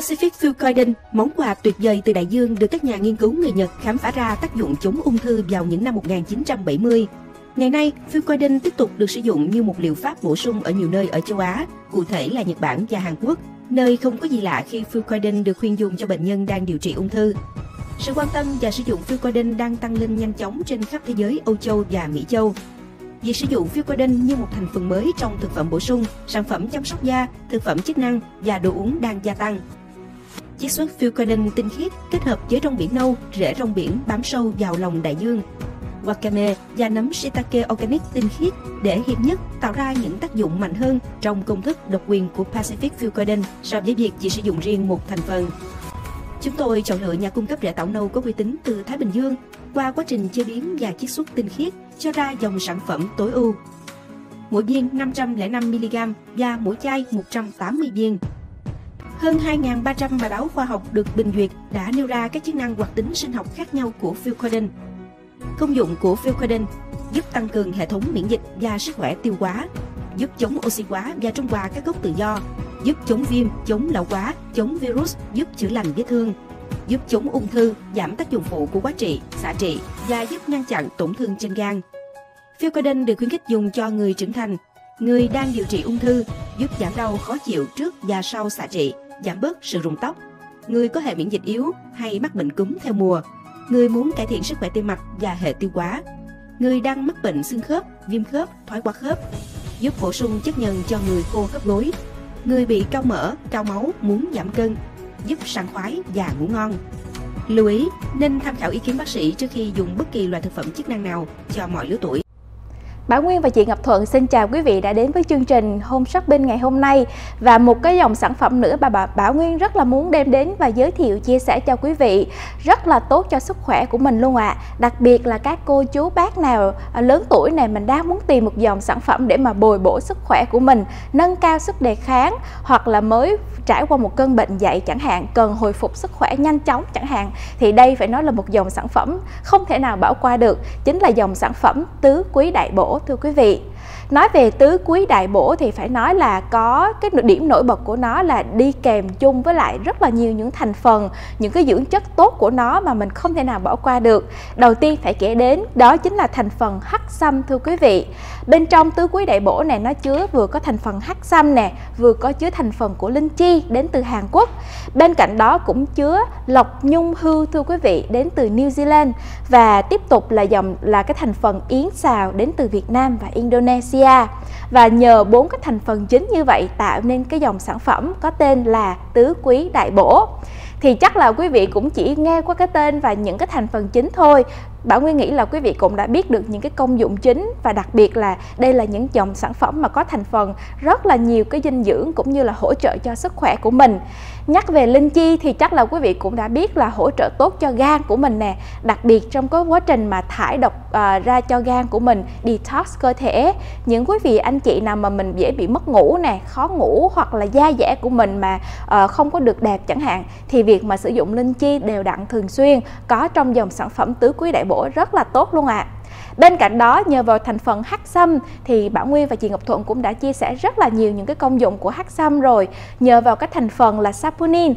Pacific Fucoiden, món quà tuyệt vời từ đại dương được các nhà nghiên cứu người Nhật khám phá ra tác dụng chống ung thư vào những năm 1970. Ngày nay, Fucoiden tiếp tục được sử dụng như một liệu pháp bổ sung ở nhiều nơi ở châu Á, cụ thể là Nhật Bản và Hàn Quốc, nơi không có gì lạ khi Fucoiden được khuyên dùng cho bệnh nhân đang điều trị ung thư. Sự quan tâm và sử dụng Fucoiden đang tăng lên nhanh chóng trên khắp thế giới Âu Châu và Mỹ Châu. Việc sử dụng Fucoiden như một thành phần mới trong thực phẩm bổ sung, sản phẩm chăm sóc da, thực phẩm chức năng và đồ uống đang gia tăng. Chiết xuất Fucoiden tinh khiết kết hợp với rong biển nâu, rễ rong biển bám sâu vào lòng đại dương. Wakame và nấm shiitake organic tinh khiết để hiệp nhất tạo ra những tác dụng mạnh hơn trong công thức độc quyền của Pacific Fucoiden so với việc chỉ sử dụng riêng một thành phần. Chúng tôi chọn lựa nhà cung cấp rễ tảo nâu có uy tín từ Thái Bình Dương qua quá trình chế biến và chiết xuất tinh khiết cho ra dòng sản phẩm tối ưu. Mỗi viên 505mg và mỗi chai 180 viên. Hơn 2.300 bài báo khoa học được bình duyệt đã nêu ra các chức năng hoạt tính sinh học khác nhau của Fucoiden. Công dụng của Fucoiden giúp tăng cường hệ thống miễn dịch và sức khỏe tiêu hóa, giúp chống oxy hóa và trung hòa các gốc tự do, giúp chống viêm, chống lão hóa, chống virus, giúp chữa lành vết thương, giúp chống ung thư, giảm tác dụng phụ của quá trị, xạ trị và giúp ngăn chặn tổn thương trên gan. Fucoiden được khuyến khích dùng cho người trưởng thành, người đang điều trị ung thư, giúp giảm đau khó chịu trước và sau xạ trị, giảm bớt sự rụng tóc, người có hệ miễn dịch yếu hay mắc bệnh cúm theo mùa, người muốn cải thiện sức khỏe tim mạch và hệ tiêu hóa, người đang mắc bệnh xương khớp, viêm khớp, thoái hóa khớp, giúp bổ sung chất nhân cho người khô khớp gối, người bị cao mỡ, cao máu muốn giảm cân, giúp sảng khoái và ngủ ngon. Lưu ý, nên tham khảo ý kiến bác sĩ trước khi dùng bất kỳ loại thực phẩm chức năng nào cho mọi lứa tuổi. Bảo Nguyên và chị Ngọc Thuận xin chào quý vị đã đến với chương trình Home Shopping ngày hôm nay và một cái dòng sản phẩm nữa bà, bà Bảo Nguyên rất là muốn đem đến và giới thiệu chia sẻ cho quý vị rất là tốt cho sức khỏe của mình luôn ạ. À. Đặc biệt là các cô chú bác nào à, lớn tuổi này mình đang muốn tìm một dòng sản phẩm để mà bồi bổ sức khỏe của mình, nâng cao sức đề kháng hoặc là mới trải qua một cơn bệnh dậy chẳng hạn cần hồi phục sức khỏe nhanh chóng chẳng hạn thì đây phải nói là một dòng sản phẩm không thể nào bỏ qua được chính là dòng sản phẩm tứ quý đại bổ thưa quý vị. Nói về tứ quý đại bổ thì phải nói là có cái điểm nổi bật của nó là đi kèm chung với lại rất là nhiều những thành phần, những cái dưỡng chất tốt của nó mà mình không thể nào bỏ qua được. Đầu tiên phải kể đến, đó chính là thành phần hắc xăm, thưa quý vị bên trong tứ quý đại bổ này nó chứa vừa có thành phần hắc xăm nè, vừa có chứa thành phần của linh chi đến từ Hàn Quốc. Bên cạnh đó cũng chứa lộc nhung hư thưa quý vị, đến từ New Zealand và tiếp tục là dòng, là cái thành phần yến xào đến từ Việt Nam và Indonesia Indonesia. Và nhờ bốn cái thành phần chính như vậy tạo nên cái dòng sản phẩm có tên là tứ quý đại bổ. Thì chắc là quý vị cũng chỉ nghe qua cái tên và những cái thành phần chính thôi Bảo Nguyên nghĩ là quý vị cũng đã biết được những cái công dụng chính và đặc biệt là đây là những dòng sản phẩm mà có thành phần rất là nhiều cái dinh dưỡng cũng như là hỗ trợ cho sức khỏe của mình. Nhắc về linh chi thì chắc là quý vị cũng đã biết là hỗ trợ tốt cho gan của mình nè, đặc biệt trong cái quá trình mà thải độc à, ra cho gan của mình, detox cơ thể. Những quý vị anh chị nào mà mình dễ bị mất ngủ nè, khó ngủ hoặc là da dẻ của mình mà à, không có được đẹp chẳng hạn thì việc mà sử dụng linh chi đều đặn thường xuyên có trong dòng sản phẩm tứ quý đại bổ rất là tốt luôn ạ. À. Bên cạnh đó nhờ vào thành phần hắc sâm thì Bảo Nguyên và chị Ngọc Thuận cũng đã chia sẻ rất là nhiều những cái công dụng của hắc sâm rồi. Nhờ vào cái thành phần là saponin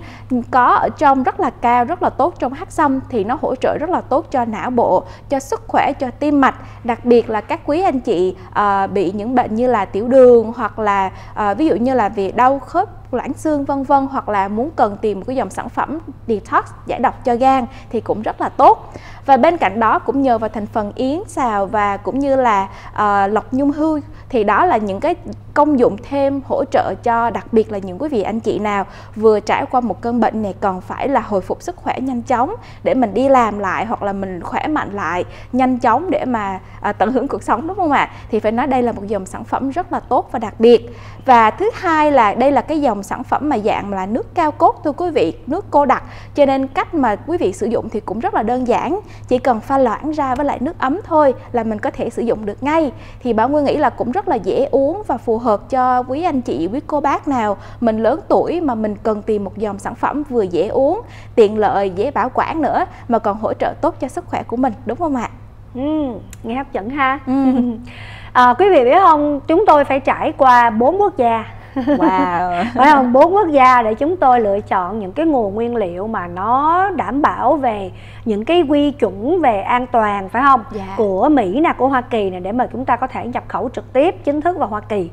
có ở trong rất là cao, rất là tốt trong hắc sâm thì nó hỗ trợ rất là tốt cho não bộ, cho sức khỏe, cho tim mạch. Đặc biệt là các quý anh chị uh, bị những bệnh như là tiểu đường hoặc là uh, ví dụ như là vì đau khớp loãng xương vân vân hoặc là muốn cần tìm một cái dòng sản phẩm detox giải độc cho gan thì cũng rất là tốt. Và bên cạnh đó cũng nhờ vào thành phần yến xào và cũng như là uh, lọc nhung hư thì đó là những cái công dụng thêm hỗ trợ cho đặc biệt là những quý vị anh chị nào vừa trải qua một cơn bệnh này còn phải là hồi phục sức khỏe nhanh chóng để mình đi làm lại hoặc là mình khỏe mạnh lại nhanh chóng để mà à, tận hưởng cuộc sống đúng không ạ? Thì phải nói đây là một dòng sản phẩm rất là tốt và đặc biệt. Và thứ hai là đây là cái dòng sản phẩm mà dạng là nước cao cốt thưa quý vị nước cô đặc. Cho nên cách mà quý vị sử dụng thì cũng rất là đơn giản chỉ cần pha loãng ra với lại nước ấm thôi là mình có thể sử dụng được ngay. Thì bảo nguyên nghĩ là cũng rất là dễ uống và phù hợp cho quý anh chị quý cô bác nào mình lớn tuổi mà mình cần tìm một dòng sản phẩm vừa dễ uống tiện lợi dễ bảo quản nữa mà còn hỗ trợ tốt cho sức khỏe của mình đúng không ạ? Ừ, nghe hấp dẫn ha. Ừ. à, quý vị biết không chúng tôi phải trải qua bốn quốc gia wow. Phải không? Bốn quốc gia để chúng tôi lựa chọn những cái nguồn nguyên liệu mà nó đảm bảo về những cái quy chuẩn về an toàn phải không? Dạ. của mỹ nè của hoa kỳ nè để mà chúng ta có thể nhập khẩu trực tiếp chính thức vào hoa kỳ.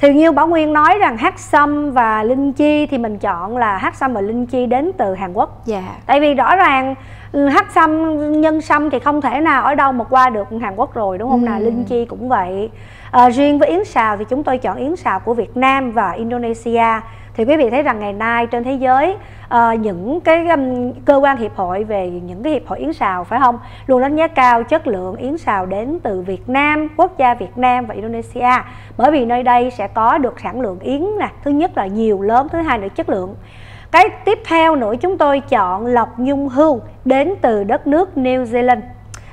Thì như Bảo Nguyên nói rằng hắc sâm và linh chi thì mình chọn là hắc sâm và linh chi đến từ Hàn Quốc. Dạ. Tại vì rõ ràng ừ, hắc sâm nhân sâm thì không thể nào ở đâu mà qua được Hàn Quốc rồi đúng không nào Ừ. linh chi cũng vậy à, riêng với yến xào thì chúng tôi chọn yến xào của Việt Nam và Indonesia thì quý vị thấy rằng ngày nay trên thế giới ờ, những cái um, cơ quan hiệp hội về những cái hiệp hội yến xào phải không luôn đánh giá cao chất lượng yến xào đến từ Việt Nam quốc gia Việt Nam và Indonesia bởi vì nơi đây sẽ có được sản lượng yến nè thứ nhất là nhiều lớn thứ hai là chất lượng cái tiếp theo nữa chúng tôi chọn lọc nhung hương đến từ đất nước New Zealand.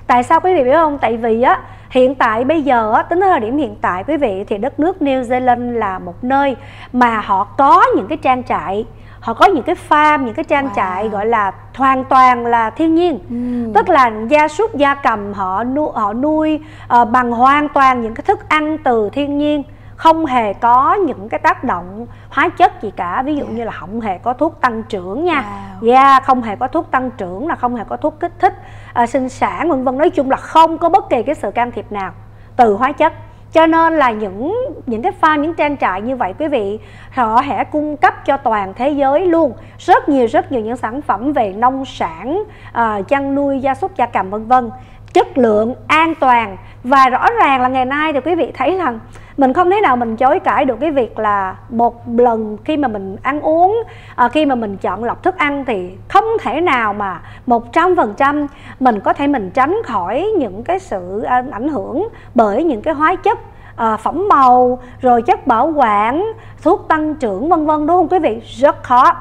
Tại sao quý vị biết không? Tại vì á hiện tại bây giờ tính tới thời điểm hiện tại quý vị thì đất nước New Zealand là một nơi mà họ có những cái trang trại họ có những cái farm những cái trang Wow. trại gọi là hoàn toàn là thiên nhiên Ừm. tức là gia súc gia cầm họ nuôi họ nuôi ờ, bằng hoàn toàn những cái thức ăn từ thiên nhiên không hề có những cái tác động hóa chất gì cả. Ví dụ như là không hề có thuốc tăng trưởng nha. Wow. da không hề có thuốc tăng trưởng là không hề có thuốc kích thích à, sinh sản vân vân. Nói chung là không có bất kỳ cái sự can thiệp nào từ hóa chất. Cho nên là những những cái farm những trang trại như vậy quý vị họ sẽ cung cấp cho toàn thế giới luôn. Rất nhiều rất nhiều những sản phẩm về nông sản à, chăn nuôi gia súc gia cầm vân vân. Chất lượng an toàn. Và rõ ràng là ngày nay thì quý vị thấy rằng mình không thể nào mình chối cãi được cái việc là một lần khi mà mình ăn uống à, khi mà mình chọn lọc thức ăn thì không thể nào mà một trăm phần trăm mình có thể mình tránh khỏi những cái sự à, ảnh hưởng bởi những cái hóa chất à, phẩm màu rồi chất bảo quản thuốc tăng trưởng vân vân đúng không quý vị? Rất khó.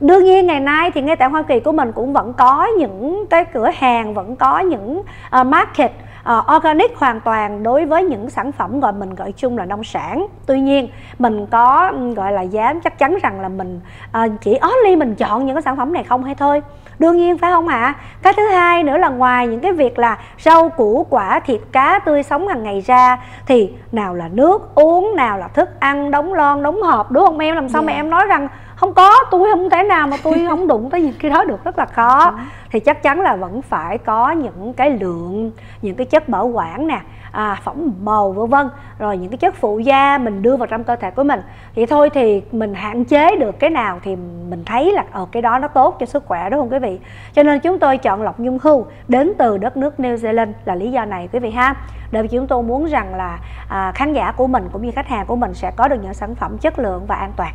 Đương nhiên ngày nay thì ngay tại Hoa Kỳ của mình cũng vẫn có những cái cửa hàng vẫn có những uh, market à, organic hoàn toàn đối với những sản phẩm gọi mình gọi chung là nông sản. Tuy nhiên mình có gọi là dám chắc chắn rằng là mình à, chỉ only mình chọn những cái sản phẩm này không hay thôi. Đương nhiên phải không ạ? Cái thứ hai nữa là ngoài những cái việc là rau củ quả thịt cá tươi sống hàng ngày ra thì nào là nước uống nào là thức ăn đóng lon đóng hộp đúng không em? Làm sao mà Dạ. em nói rằng không có tôi không thể nào mà tôi không đụng tới những cái đó được rất là khó. Thì chắc chắn là vẫn phải có những cái lượng những cái chất bảo quản nè à, phẩm màu vân vân. Rồi những cái chất phụ gia mình đưa vào trong cơ thể của mình. Thì thôi thì mình hạn chế được cái nào thì mình thấy là ở cái đó nó tốt cho sức khỏe đúng không quý vị? Cho nên chúng tôi chọn lọc nhung hưu đến từ đất nước New Zealand là lý do này quý vị ha. Để chúng tôi muốn rằng là à, khán giả của mình cũng như khách hàng của mình sẽ có được những sản phẩm chất lượng và an toàn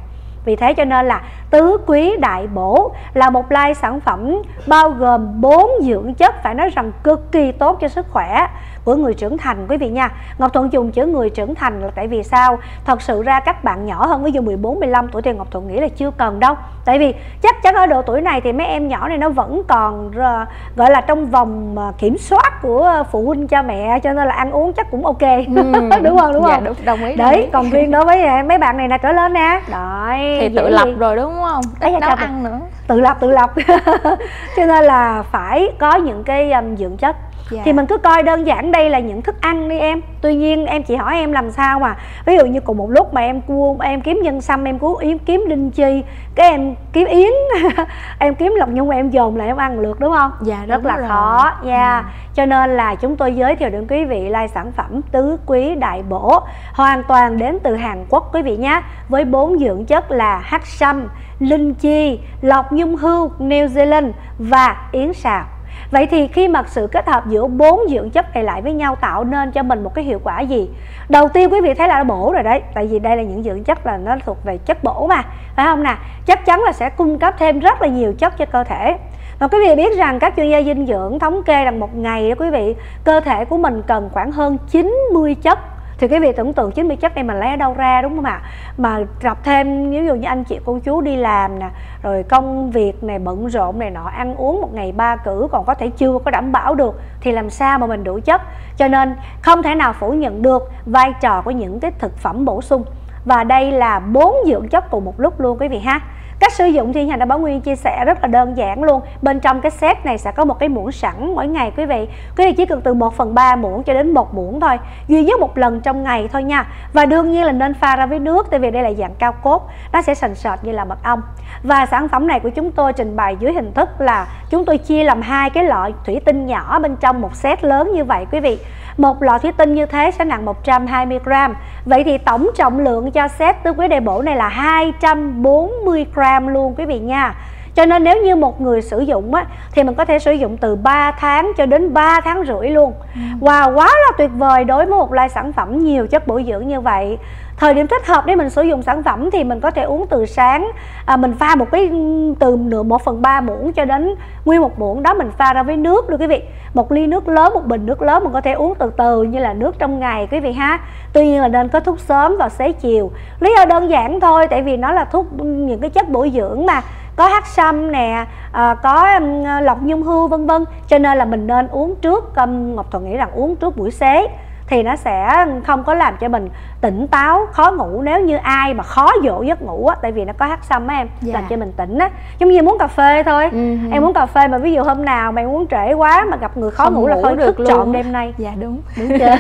vì thế cho nên là tứ quý đại bổ là một loại sản phẩm bao gồm 4 dưỡng chất phải nói rằng cực kỳ tốt cho sức khỏe của người trưởng thành quý vị nha. Ngọc Thuận dùng chữ người trưởng thành là tại vì sao? Thật sự ra các bạn nhỏ hơn ví dụ 14 15 tuổi thì Ngọc Thuận nghĩ là chưa cần đâu. Tại vì chắc chắn ở độ tuổi này thì mấy em nhỏ này nó vẫn còn ờ, gọi là trong vòng mà kiểm soát của phụ huynh cha mẹ cho nên là ăn uống chắc cũng ok. Ừm. đúng không? Đúng dạ, không? đúng, đồng ý đồng Đấy, ý. còn riêng đối với à, mấy bạn này là trở lên nè. Đấy, thì tự lập gì? rồi đúng không Đấy, bạn. ăn nữa tự lập tự lập cho nên là phải có những cái um, dưỡng chất Dạ. thì mình cứ coi đơn giản đây là những thức ăn đi em tuy nhiên em chỉ hỏi em làm sao mà ví dụ như cùng một lúc mà em cua em kiếm nhân sâm em cua yếm kiếm đinh chi cái em kiếm yến em kiếm lộc nhung em dồn lại em ăn lượt đúng không Dạ, rất là rồi. khó nha Ừ. cho nên là chúng tôi giới thiệu đến quý vị like sản phẩm tứ quý đại bổ hoàn toàn đến từ Hàn Quốc quý vị nhé với bốn dưỡng chất là hắc sâm linh chi lọc nhung hưu New Zealand và yến xào Vậy thì khi mà sự kết hợp giữa bốn dưỡng chất này lại với nhau tạo nên cho mình một cái hiệu quả gì? Đầu tiên quý vị thấy là nó bổ rồi đấy, tại vì đây là những dưỡng chất là nó thuộc về chất bổ mà, phải không nè? Chắc chắn là sẽ cung cấp thêm rất là nhiều chất cho cơ thể. Và quý vị biết rằng các chuyên gia dinh dưỡng thống kê rằng một ngày đó quý vị, cơ thể của mình cần khoảng hơn 90 chất thì quý vị tưởng tượng 90 chất này mình lấy ở đâu ra, đúng không ạ? Mà gặp thêm, ví dụ như anh chị, cô chú đi làm nè, rồi công việc này, bận rộn này nọ, ăn uống một ngày ba cử còn có thể chưa có đảm bảo được, thì làm sao mà mình đủ chất? Cho nên không thể nào phủ nhận được vai trò của những cái thực phẩm bổ sung. Và đây là bốn dưỡng chất cùng một lúc luôn quý vị ha cách sử dụng thì Hành đã Bảo Nguyên chia sẻ rất là đơn giản luôn. Bên trong cái set này sẽ có một cái muỗng sẵn mỗi ngày quý vị. Quý vị chỉ cần từ 1 phần 3 muỗng cho đến một muỗng thôi. Duy nhất một lần trong ngày thôi nha. Và đương nhiên là nên pha ra với nước, tại vì đây là dạng cao cốt. Nó sẽ sần sệt như là mật ong. Và sản phẩm này của chúng tôi trình bày dưới hình thức là chúng tôi chia làm hai cái loại thủy tinh nhỏ bên trong một set lớn như vậy quý vị một lọ thủy tinh như thế sẽ nặng 120 gram. Vậy thì tổng trọng lượng cho set tứ quý đầy bổ này là 240 gram luôn quý vị nha cho nên nếu như một người sử dụng á, thì mình có thể sử dụng từ 3 tháng cho đến 3 tháng rưỡi luôn. Ừ. Wow quá là tuyệt vời đối với một loại sản phẩm nhiều chất bổ dưỡng như vậy. Thời điểm thích hợp để mình sử dụng sản phẩm thì mình có thể uống từ sáng à, mình pha một cái từ nửa một phần ba muỗng cho đến nguyên một muỗng đó mình pha ra với nước được quý vị. Một ly nước lớn một bình nước lớn mình có thể uống từ từ như là nước trong ngày quý vị ha. Tuy nhiên là nên có thuốc sớm vào xế chiều. Lý do đơn giản thôi tại vì nó là thuốc những cái chất bổ dưỡng mà có hát sâm nè à, có um, lọc nhung hưu vân vân. Cho nên là mình nên uống trước um, ngọc thuận nghĩ rằng uống trước buổi xế thì nó sẽ không có làm cho mình tỉnh táo khó ngủ. Nếu như ai mà khó dỗ giấc ngủ á tại vì nó có hát xăm á em dạ. làm cho mình tỉnh á. Giống như muốn cà phê thôi. Uh-huh. em muốn cà phê mà ví dụ hôm nào mày muốn trễ quá mà gặp người khó không ngủ, ngủ là thôi thức luôn. trọn đêm nay. Dạ đúng. Đúng chưa?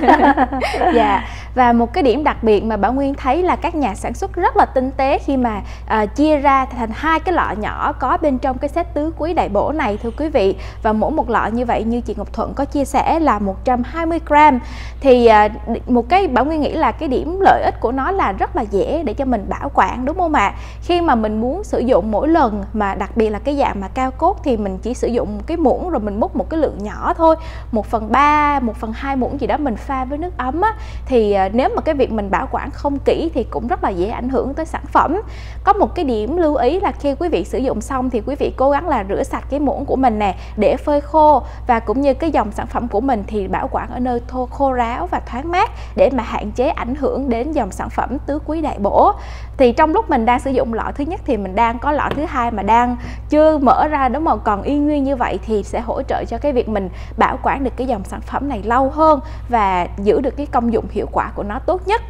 Dạ và một cái điểm đặc biệt mà bảo nguyên thấy là các nhà sản xuất rất là tinh tế khi mà uh, chia ra thành hai cái lọ nhỏ có bên trong cái set tứ quý đại bổ này thưa quý vị. Và mỗi một lọ như vậy như chị Ngọc Thuận có chia sẻ là 120 gram. Thì uh, một cái bảo nguyên nghĩ là cái điểm lợi ích của nó là rất là dễ để cho mình bảo quản đúng không ạ? Khi mà mình muốn sử dụng mỗi lần mà đặc biệt là cái dạng mà cao cốt thì mình chỉ sử dụng cái muỗng rồi mình múc một cái lượng nhỏ thôi. Một phần ba một phần hai muỗng gì đó mình pha với nước ấm á, thì à, Ờ, nếu mà cái việc mình bảo quản không kỹ thì cũng rất là dễ ảnh hưởng tới sản phẩm. Có một cái điểm lưu ý là khi quý vị sử dụng xong thì quý vị cố gắng là rửa sạch cái muỗng của mình nè, để phơi khô và cũng như cái dòng sản phẩm của mình thì bảo quản ở nơi thô, khô ráo và thoáng mát để mà hạn chế ảnh hưởng đến dòng sản phẩm tứ quý đại bổ. Thì trong lúc mình đang sử dụng lọ thứ nhất thì mình đang có lọ thứ hai mà đang chưa mở ra, đúng không? Còn y nguyên như vậy thì sẽ hỗ trợ cho cái việc mình bảo quản được cái dòng sản phẩm này lâu hơn và giữ được cái công dụng hiệu quả của nó tốt nhất.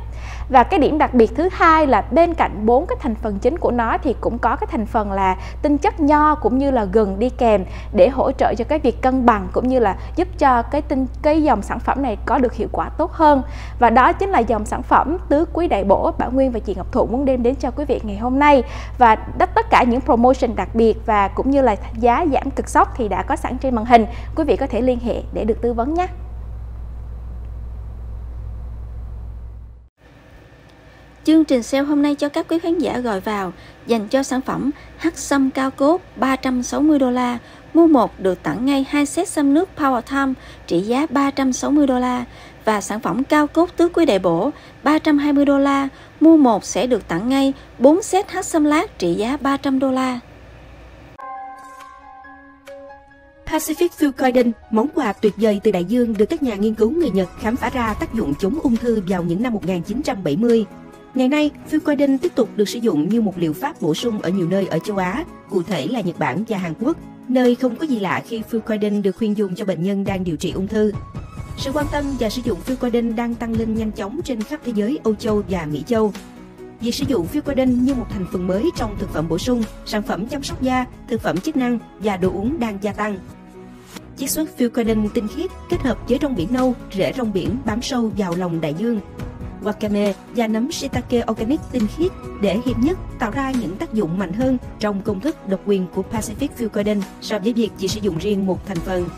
Và cái điểm đặc biệt thứ hai là bên cạnh bốn cái thành phần chính của nó thì cũng có cái thành phần là tinh chất nho cũng như là gừng đi kèm để hỗ trợ cho cái việc cân bằng cũng như là giúp cho cái tinh, cái dòng sản phẩm này có được hiệu quả tốt hơn. Và đó chính là dòng sản phẩm tứ quý đại bổ Bảo Nguyên và chị Ngọc thụ muốn đem đến cho quý vị ngày hôm nay. Và tất tất cả những promotion đặc biệt và cũng như là giá giảm cực sốc thì đã có sẵn trên màn hình. Quý vị có thể liên hệ để được tư vấn nhé. Chương trình sale hôm nay cho các quý khán giả gọi vào dành cho sản phẩm hắc sâm cao cốt 360 đô la. Mua một được tặng ngay hai set xăm nước Power Time trị giá 360 đô la và sản phẩm cao cốt tứ quý đại bổ 320 đô la. Mua một sẽ được tặng ngay 4 set hắc sâm lát trị giá 300 đô la. Pacific Fucoiden, món quà tuyệt vời từ đại dương được các nhà nghiên cứu người Nhật khám phá ra tác dụng chống ung thư vào những năm 1970. Ngày nay, Fucoidin tiếp tục được sử dụng như một liệu pháp bổ sung ở nhiều nơi ở châu Á, cụ thể là Nhật Bản và Hàn Quốc, nơi không có gì lạ khi Fucoidin được khuyên dùng cho bệnh nhân đang điều trị ung thư. Sự quan tâm và sử dụng Fucoidin đang tăng lên nhanh chóng trên khắp thế giới Âu Châu và Mỹ Châu. Việc sử dụng Fucoidin như một thành phần mới trong thực phẩm bổ sung, sản phẩm chăm sóc da, thực phẩm chức năng và đồ uống đang gia tăng. Chiết xuất Fucoidin tinh khiết kết hợp với rong biển nâu, rễ rong biển bám sâu vào lòng đại dương wakame và nấm shiitake organic tinh khiết để hiệp nhất tạo ra những tác dụng mạnh hơn trong công thức độc quyền của Pacific Field Garden so với việc chỉ sử dụng riêng một thành phần.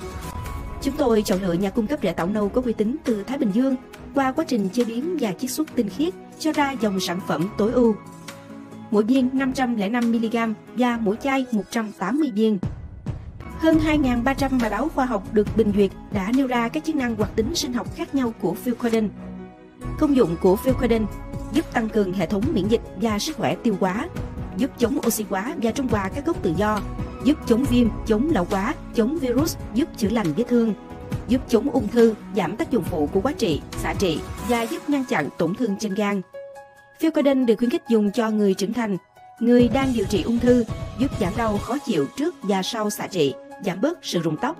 Chúng tôi chọn lựa nhà cung cấp rễ tảo nâu có uy tín từ Thái Bình Dương qua quá trình chế biến và chiết xuất tinh khiết cho ra dòng sản phẩm tối ưu. Mỗi viên 505mg và mỗi chai 180 viên. Hơn 2.300 bài báo khoa học được bình duyệt đã nêu ra các chức năng hoạt tính sinh học khác nhau của Fucoden Công dụng của Philcoden giúp tăng cường hệ thống miễn dịch và sức khỏe tiêu hóa, giúp chống oxy hóa và trung hòa các gốc tự do, giúp chống viêm, chống lão hóa, chống virus, giúp chữa lành vết thương, giúp chống ung thư, giảm tác dụng phụ của quá trị, xạ trị và giúp ngăn chặn tổn thương trên gan. Philcoden được khuyến khích dùng cho người trưởng thành, người đang điều trị ung thư, giúp giảm đau khó chịu trước và sau xạ trị, giảm bớt sự rụng tóc.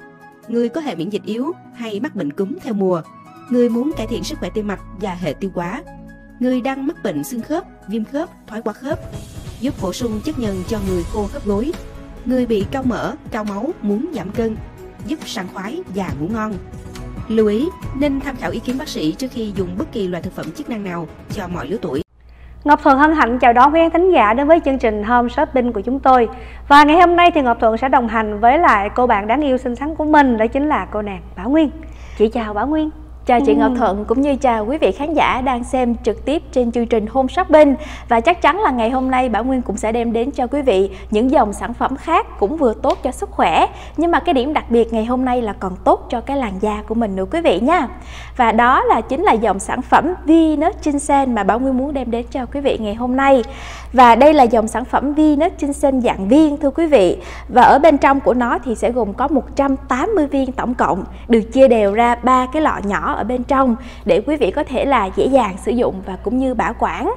Người có hệ miễn dịch yếu hay mắc bệnh cúm theo mùa, người muốn cải thiện sức khỏe tim mạch và hệ tiêu hóa. người đang mắc bệnh xương khớp, viêm khớp, thoái hóa khớp, giúp bổ sung chất nhân cho người khô khớp gối, người bị cao mỡ, cao máu, muốn giảm cân, giúp sảng khoái và ngủ ngon. Lưu ý, nên tham khảo ý kiến bác sĩ trước khi dùng bất kỳ loại thực phẩm chức năng nào cho mọi lứa tuổi. Ngọc Thuận hân hạnh chào đón quý khán thính giả đến với chương trình Home Shopping của chúng tôi. Và ngày hôm nay thì Ngọc Thuận sẽ đồng hành với lại cô bạn đáng yêu xinh xắn của mình, đó chính là cô nàng Bảo Nguyên. Chị chào Bảo Nguyên. Chào chị Ngọc Thuận cũng như chào quý vị khán giả đang xem trực tiếp trên chương trình Home Shopping. Và chắc chắn là ngày hôm nay Bảo Nguyên cũng sẽ đem đến cho quý vị những dòng sản phẩm khác cũng vừa tốt cho sức khỏe. Nhưng mà cái điểm đặc biệt ngày hôm nay là còn tốt cho cái làn da của mình nữa quý vị nha. Và đó là chính là dòng sản phẩm Venus Ginseng mà Bảo Nguyên muốn đem đến cho quý vị ngày hôm nay. Và đây là dòng sản phẩm Venus Ginseng dạng viên thưa quý vị. Và ở bên trong của nó thì sẽ gồm có 180 viên tổng cộng Được chia đều ra ba cái lọ nhỏ ở bên trong để quý vị có thể là dễ dàng sử dụng và cũng như bảo quản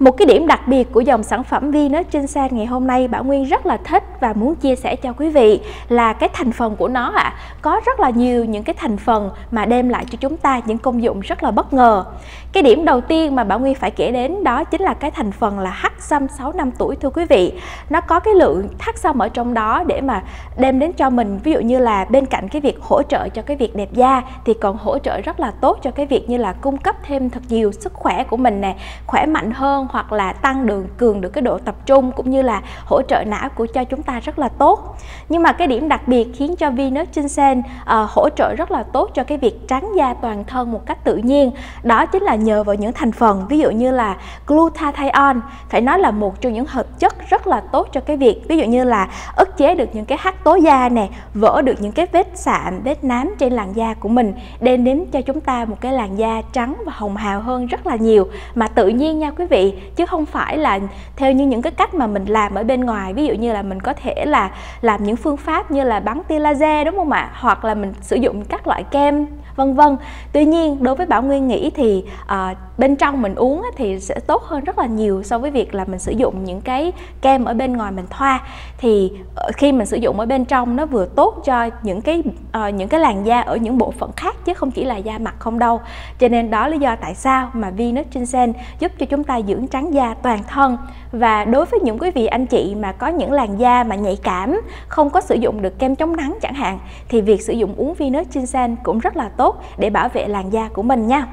một cái điểm đặc biệt của dòng sản phẩm Venus trên sàn ngày hôm nay, Bảo Nguyên rất là thích và muốn chia sẻ cho quý vị là cái thành phần của nó ạ. À. Có rất là nhiều những cái thành phần mà đem lại cho chúng ta những công dụng rất là bất ngờ. Cái điểm đầu tiên mà Bảo Nguyên phải kể đến đó chính là cái thành phần là hắc xăm 6 năm tuổi thưa quý vị. Nó có cái lượng hắc xăm ở trong đó để mà đem đến cho mình ví dụ như là bên cạnh cái việc hỗ trợ cho cái việc đẹp da thì còn hỗ trợ rất là tốt cho cái việc như là cung cấp thêm thật nhiều sức khỏe của mình nè, khỏe mạnh hơn hoặc là tăng đường cường được cái độ tập trung cũng như là hỗ trợ não của cho chúng ta rất là tốt nhưng mà cái điểm đặc biệt khiến cho Venus Ginseng uh, ờ, hỗ trợ rất là tốt cho cái việc trắng da toàn thân một cách tự nhiên đó chính là nhờ vào những thành phần, ví dụ như là glutathione, phải nói là một trong những hợp chất rất là tốt cho cái việc, ví dụ như là ức chế được những cái hắc tố da nè, vỡ được những cái vết sạm, vết nám trên làn da của mình, đem đến cho chúng ta một cái làn da trắng và hồng hào hơn rất là nhiều. Mà tự nhiên nha quý vị, chứ không phải là theo như những cái cách mà mình làm ở bên ngoài, ví dụ như là mình có thể là làm những phương pháp như là bắn tia laser, đúng không ạ? Hoặc là mình sử dụng các loại kem, vân vân. Tuy nhiên, đối với bảo nguyên nghĩ thì à, bên trong mình uống thì sẽ tốt hơn rất là nhiều so với việc là mình sử dụng những cái kem ở bên ngoài mình thoa. Thì ờ, khi mình sử dụng ở bên trong nó vừa tốt cho những cái uh, những cái làn da ở những bộ phận khác chứ không chỉ là da mặt không đâu. Cho nên đó lý do tại sao mà Venus Ginseng giúp cho chúng ta dưỡng trắng da toàn thân. Và đối với những quý vị anh chị mà có những làn da mà nhạy cảm không có sử dụng được kem chống nắng chẳng hạn thì việc sử dụng uống Venus Ginseng cũng rất là tốt để bảo vệ làn da của mình nha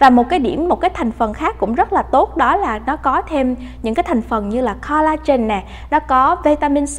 và một cái điểm, một cái thành phần khác cũng rất là tốt, đó là nó có thêm những cái thành phần như là collagen nè, nó có vitamin C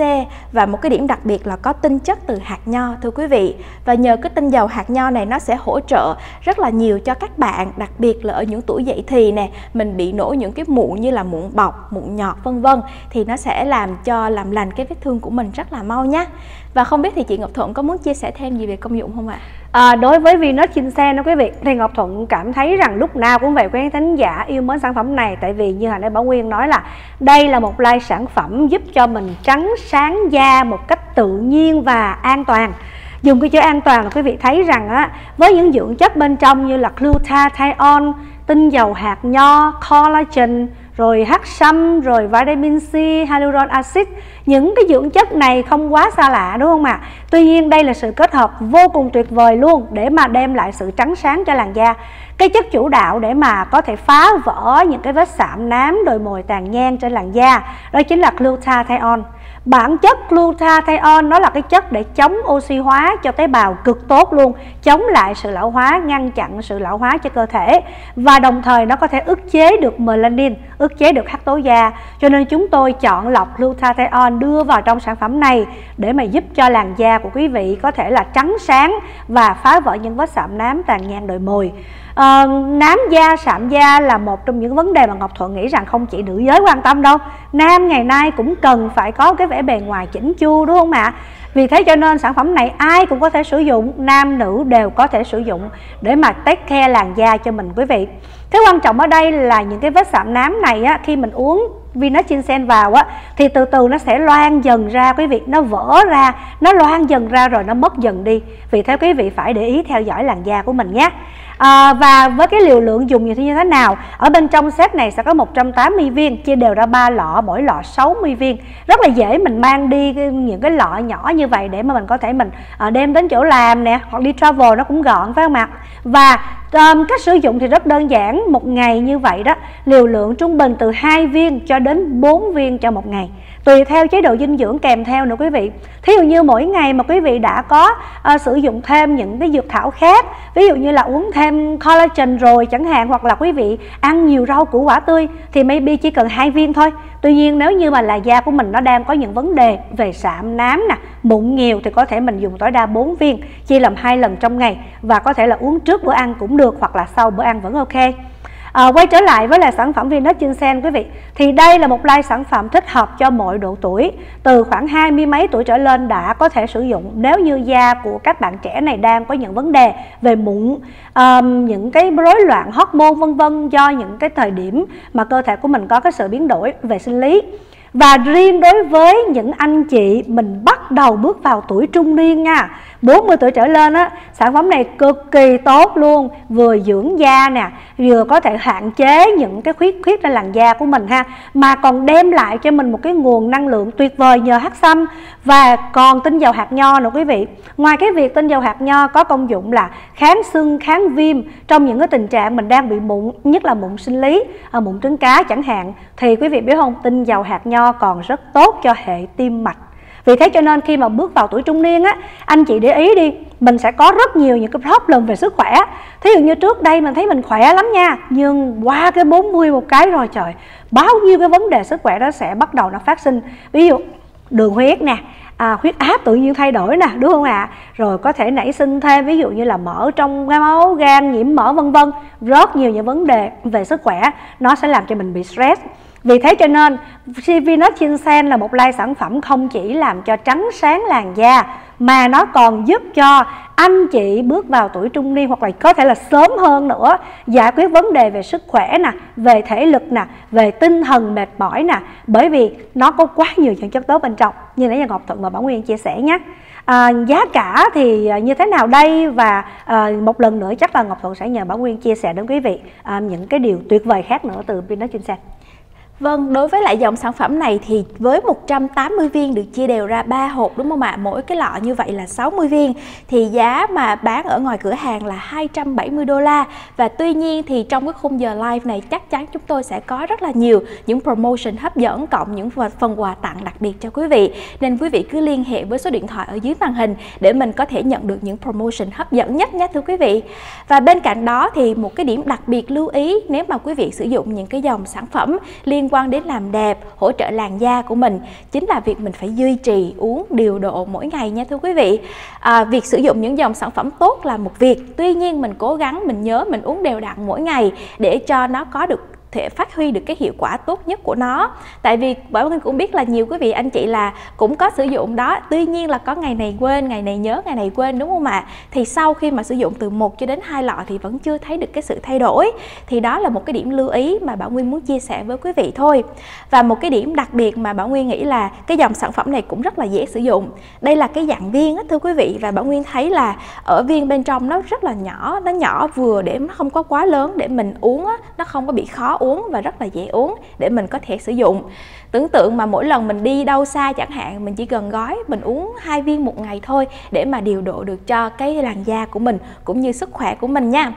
và một cái điểm đặc biệt là có tinh chất từ hạt nho, thưa quý vị. Và nhờ cái tinh dầu hạt nho này nó sẽ hỗ trợ rất là nhiều cho các bạn, đặc biệt là ở những tuổi dậy thì nè, mình bị nổi những cái mụn như là mụn bọc, mụn nhọt, vân vân, thì nó sẽ làm cho, làm lành cái vết thương của mình rất là mau nhé và không biết thì chị Ngọc Thuận có muốn chia sẻ thêm gì về công dụng không ạ? À, đối với Venus Ginseng đó quý vị thì Ngọc Thuận cảm thấy rằng lúc nào cũng vậy quý khán giả yêu mến sản phẩm này tại vì như hồi nãy Bảo Nguyên nói là đây là một loại sản phẩm giúp cho mình trắng sáng da một cách tự nhiên và an toàn dùng cái chữ an toàn là quý vị thấy rằng á với những dưỡng chất bên trong như là glutathione tinh dầu hạt nho collagen rồi hắc sâm, rồi vitamin C, hyaluronic acid. Những cái dưỡng chất này không quá xa lạ, đúng không ạ? Tuy nhiên đây là sự kết hợp vô cùng tuyệt vời luôn để mà đem lại sự trắng sáng cho làn da. Cái chất chủ đạo để mà có thể phá vỡ những cái vết sạm nám đồi mồi tàn nhang trên làn da, đó chính là glutathione. Bản chất glutathione nó là cái chất để chống oxy hóa cho tế bào cực tốt luôn Chống lại sự lão hóa, ngăn chặn sự lão hóa cho cơ thể. Và đồng thời nó có thể ức chế được melanin, ức chế được hắc tố da. Cho nên chúng tôi chọn lọc glutathione đưa vào trong sản phẩm này Để mà giúp cho làn da của quý vị có thể là trắng sáng Và phá vỡ những vết sạm nám tàn nhang đồi mồi à, nám da sạm da là một trong những vấn đề mà ngọc thuận nghĩ rằng không chỉ nữ giới quan tâm đâu. Nam ngày nay cũng cần phải có cái vẻ bề ngoài chỉnh chu đúng không ạ? Vì thế cho nên sản phẩm này ai cũng có thể sử dụng nam nữ đều có thể sử dụng để mà take care làn da cho mình quý vị. Cái quan trọng ở đây là những cái vết sạm nám này á, khi mình uống Venus Ginseng vào á thì từ từ nó sẽ loang dần ra quý vị. Nó vỡ ra nó loang dần ra rồi nó mất dần đi. Vì thế quý vị phải để ý theo dõi làn da của mình nhé à, và với cái liều lượng dùng như thế nào? Ở bên trong set này sẽ có 180 viên chia đều ra ba lọ mỗi lọ 60 viên. Rất là dễ mình mang đi những cái lọ nhỏ như vậy để mà mình có thể mình à, đem đến chỗ làm nè hoặc đi travel nó cũng gọn phải không ạ? Và um, cách sử dụng thì rất đơn giản một ngày như vậy đó liều lượng trung bình từ 2 viên cho đến 4 viên cho một ngày tùy theo chế độ dinh dưỡng kèm theo nữa quý vị. Thí dụ như mỗi ngày mà quý vị đã có uh, sử dụng thêm những cái dược thảo khác ví dụ như là uống thêm collagen rồi chẳng hạn hoặc là quý vị ăn nhiều rau củ quả tươi thì maybe chỉ cần hai viên thôi. Tuy nhiên nếu như mà là da của mình nó đang có những vấn đề về sạm nám nè mụn nhiều thì có thể mình dùng tối đa 4 viên chia làm hai lần trong ngày và có thể là uống trước bữa ăn cũng được hoặc là sau bữa ăn vẫn ok. À, quay trở lại với là sản phẩm Venus Ginseng quý vị. Thì đây là một line sản phẩm thích hợp cho mọi độ tuổi. Từ khoảng hai mươi mấy tuổi trở lên đã có thể sử dụng nếu như da của các bạn trẻ này đang có những vấn đề về mụn um, những cái rối loạn hormone vân vân do những cái thời điểm mà cơ thể của mình có cái sự biến đổi về sinh lý. Và riêng đối với những anh chị mình bắt đầu bước vào tuổi trung niên nha 40 tuổi trở lên á, sản phẩm này cực kỳ tốt luôn, vừa dưỡng da nè, vừa có thể hạn chế những cái khuyết khuyết trên làn da của mình ha, mà còn đem lại cho mình một cái nguồn năng lượng tuyệt vời nhờ hắc xăm. Và còn tinh dầu hạt nho nữa quý vị. Ngoài cái việc tinh dầu hạt nho có công dụng là kháng sưng kháng viêm trong những cái tình trạng mình đang bị mụn, nhất là mụn sinh lý à, mụn trứng cá chẳng hạn, thì quý vị biết không, tinh dầu hạt nho còn rất tốt cho hệ tim mạch vì thế cho nên khi mà bước vào tuổi trung niên á anh chị để ý đi mình sẽ có rất nhiều những cái problem về sức khỏe. Thí dụ như trước đây mình thấy mình khỏe lắm nha nhưng qua cái 40 một cái rồi trời bao nhiêu cái vấn đề sức khỏe đó sẽ bắt đầu nó phát sinh. Ví dụ đường huyết nè à, huyết áp tự nhiên thay đổi nè đúng không ạ? À? rồi có thể nảy sinh thêm ví dụ như là mỡ trong máu gan nhiễm mỡ vân vân. Rất nhiều những vấn đề về sức khỏe nó sẽ làm cho mình bị stress vì thế cho nên Venus Ginseng là một lai sản phẩm không chỉ làm cho trắng sáng làn da mà nó còn giúp cho anh chị bước vào tuổi trung niên hoặc là có thể là sớm hơn nữa giải quyết vấn đề về sức khỏe nè, về thể lực nè, về tinh thần mệt mỏi nè, bởi vì nó có quá nhiều những chất tốt bên trong như nãy giờ Ngọc Thuận và Bảo Nguyên chia sẻ nhé. À, giá cả thì à, như thế nào đây và à, một lần nữa chắc là Ngọc Thuận sẽ nhờ Bảo Nguyên chia sẻ đến quý vị à, những cái điều tuyệt vời khác nữa từ Pinot Ginseng. Vâng, đối với lại dòng sản phẩm này thì với 180 viên được chia đều ra 3 hộp đúng không ạ? Mỗi cái lọ như vậy là 60 viên thì giá mà bán ở ngoài cửa hàng là 270 đô la và tuy nhiên thì trong cái khung giờ live này chắc chắn chúng tôi sẽ có rất là nhiều những promotion hấp dẫn cộng những phần quà tặng đặc biệt cho quý vị nên quý vị cứ liên hệ với số điện thoại ở dưới màn hình để mình có thể nhận được những promotion hấp dẫn nhất nhé thưa quý vị. Và bên cạnh đó thì một cái điểm đặc biệt lưu ý nếu mà quý vị sử dụng những cái dòng sản phẩm liên quan đến làm đẹp hỗ trợ làn da của mình. Chính là việc mình phải duy trì uống điều độ mỗi ngày nha thưa quý vị. À, việc sử dụng những dòng sản phẩm tốt là một việc. Tuy nhiên mình cố gắng mình nhớ mình uống đều đặn mỗi ngày để cho nó có được thể phát huy được cái hiệu quả tốt nhất của nó. Tại vì bảo Ngân cũng biết là nhiều quý vị, anh chị là cũng có sử dụng đó. Tuy nhiên là có ngày này quên, ngày này nhớ, ngày này quên, đúng không ạ? Thì sau khi mà sử dụng từ một cho đến hai lọ thì vẫn chưa thấy được cái sự thay đổi. Thì đó là một cái điểm lưu ý mà Bảo Nguyên muốn chia sẻ với quý vị thôi. Và một cái điểm đặc biệt mà Bảo Nguyên nghĩ là cái dòng sản phẩm này cũng rất là dễ sử dụng. Đây là cái dạng viên á, thưa quý vị, và Bảo Nguyên thấy là ở viên bên trong nó rất là nhỏ, nó nhỏ vừa để nó không có quá lớn, để mình uống á, nó không có bị khó uống và rất là dễ uống để mình có thể sử dụng tưởng tượng mà mỗi lần mình đi đâu xa chẳng hạn, mình chỉ cần gói, mình uống hai viên một ngày thôi để mà điều độ được cho cái làn da của mình cũng như sức khỏe của mình nha.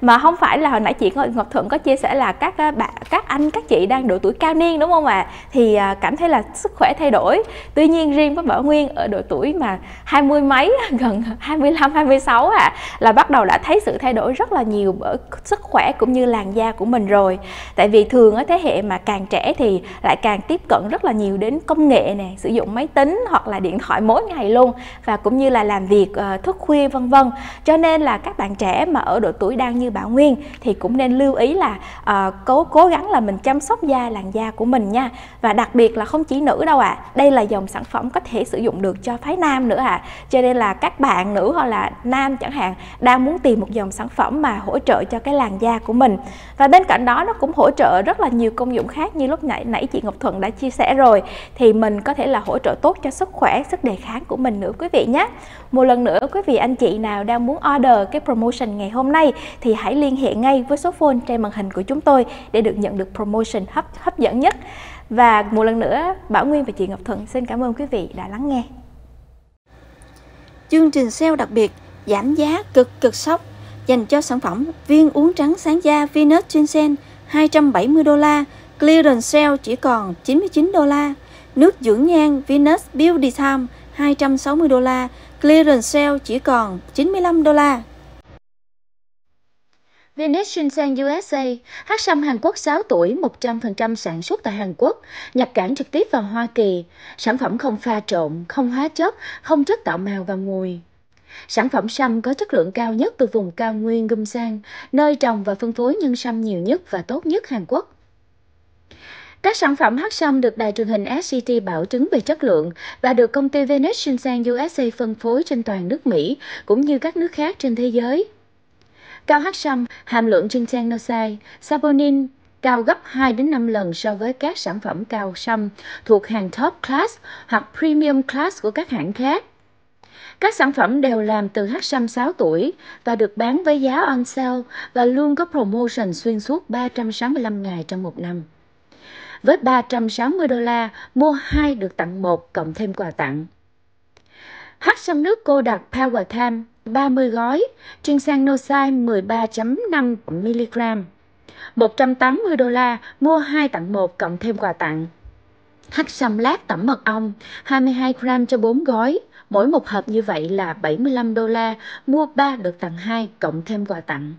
Mà không phải là hồi nãy chị Ngọc Thuận có chia sẻ là các ờ, bạn, các anh, các chị đang độ tuổi cao niên, đúng không ạ? À? thì ờ, cảm thấy là sức khỏe thay đổi. Tuy nhiên riêng với Bảo Nguyên ở độ tuổi mà hai mươi mấy, gần 25 26 à là bắt đầu đã thấy sự thay đổi rất là nhiều ở sức khỏe cũng như làn da của mình rồi. Tại vì thường ở thế hệ mà càng trẻ thì lại càng tiếp tiếp cận rất là nhiều đến công nghệ nè sử dụng máy tính hoặc là điện thoại mỗi ngày luôn và cũng như là làm việc uh, thức khuya vân vân cho nên là các bạn trẻ mà ở độ tuổi đang như Bảo Nguyên thì cũng nên lưu ý là uh, cố cố gắng là mình chăm sóc da làn da của mình nha và đặc biệt là không chỉ nữ đâu ạ à. đây là dòng sản phẩm có thể sử dụng được cho phái nam nữa ạ à. cho nên là các bạn nữ hoặc là nam chẳng hạn đang muốn tìm một dòng sản phẩm mà hỗ trợ cho cái làn da của mình và bên cạnh đó nó cũng hỗ trợ rất là nhiều công dụng khác như lúc nãy nãy chị Ngọc Thuận đã đã chia sẻ rồi thì mình có thể là hỗ trợ tốt cho sức khỏe, sức đề kháng của mình nữa quý vị nhé. Một lần nữa quý vị anh chị nào đang muốn order cái promotion ngày hôm nay thì hãy liên hệ ngay với số phone trên màn hình của chúng tôi để được nhận được promotion hấp hấp dẫn nhất. Và một lần nữa Bảo Nguyên và chị Ngọc Thuận xin cảm ơn quý vị đã lắng nghe. Chương trình sale đặc biệt giảm giá cực cực sốc dành cho sản phẩm viên uống trắng sáng da Venus Ginseng 270 đô la, clearance sale chỉ còn 99 đô la. Nước dưỡng nhan Venus Beauty Time 260 đô la, clearance sale chỉ còn 95 đô la. Venus Ginseng USA, hát xăm Hàn Quốc 6 tuổi, 100% sản xuất tại Hàn Quốc, nhập cảng trực tiếp vào Hoa Kỳ. Sản phẩm không pha trộn, không hóa chất, không chất tạo màu và mùi. Sản phẩm sâm có chất lượng cao nhất từ vùng cao nguyên Gumsan, nơi trồng và phân phối nhân sâm nhiều nhất và tốt nhất Hàn Quốc. Các sản phẩm hắc sâm được đài truyền hình SCT bảo chứng về chất lượng và được công ty Venus Ginseng USA phân phối trên toàn nước Mỹ cũng như các nước khác trên thế giới. Cao hắc sâm, hàm lượng ginsennoside, saponin cao gấp 2 đến 5 lần so với các sản phẩm cao sâm thuộc hàng top class hoặc premium class của các hãng khác. Các sản phẩm đều làm từ hắc sâm 6 tuổi và được bán với giá on sale và luôn có promotion xuyên suốt 365 ngày trong một năm. Với 360 đô la, mua 2 được tặng 1 cộng thêm quà tặng. Hắc sâm nước cô đặc Power Time 30 gói, chuyên sang no size 13.5 mg. 180 đô la, mua 2 tặng 1 cộng thêm quà tặng. Hắc sâm lát tẩm mật ong, 22 gram cho 4 gói. Mỗi một hộp như vậy là 75 đô la, mua 3 được tặng 2 cộng thêm quà tặng.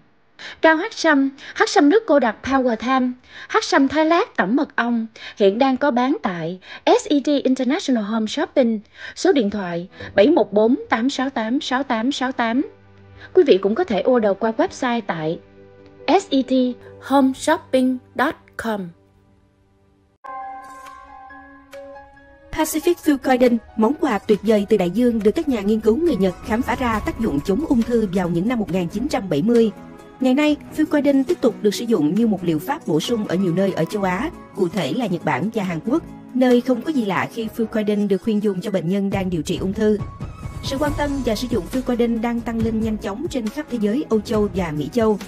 Cao hắc sâm, hắc sâm nước cô đặc Power Time, hắc sâm thái lát tẩm mật ong hiện đang có bán tại SED International Home Shopping, số điện thoại 714 868 6868. Quý vị cũng có thể order qua website tại sethomeshopping.com. Pacific Fucoiden, món quà tuyệt vời từ đại dương được các nhà nghiên cứu người Nhật khám phá ra tác dụng chống ung thư vào những năm 1970. Ngày nay, Fucoidin tiếp tục được sử dụng như một liệu pháp bổ sung ở nhiều nơi ở châu Á, cụ thể là Nhật Bản và Hàn Quốc, nơi không có gì lạ khi Fucoidin được khuyên dùng cho bệnh nhân đang điều trị ung thư. Sự quan tâm và sử dụng Fucoidin đang tăng lên nhanh chóng trên khắp thế giới Âu Châu và Mỹ Châu.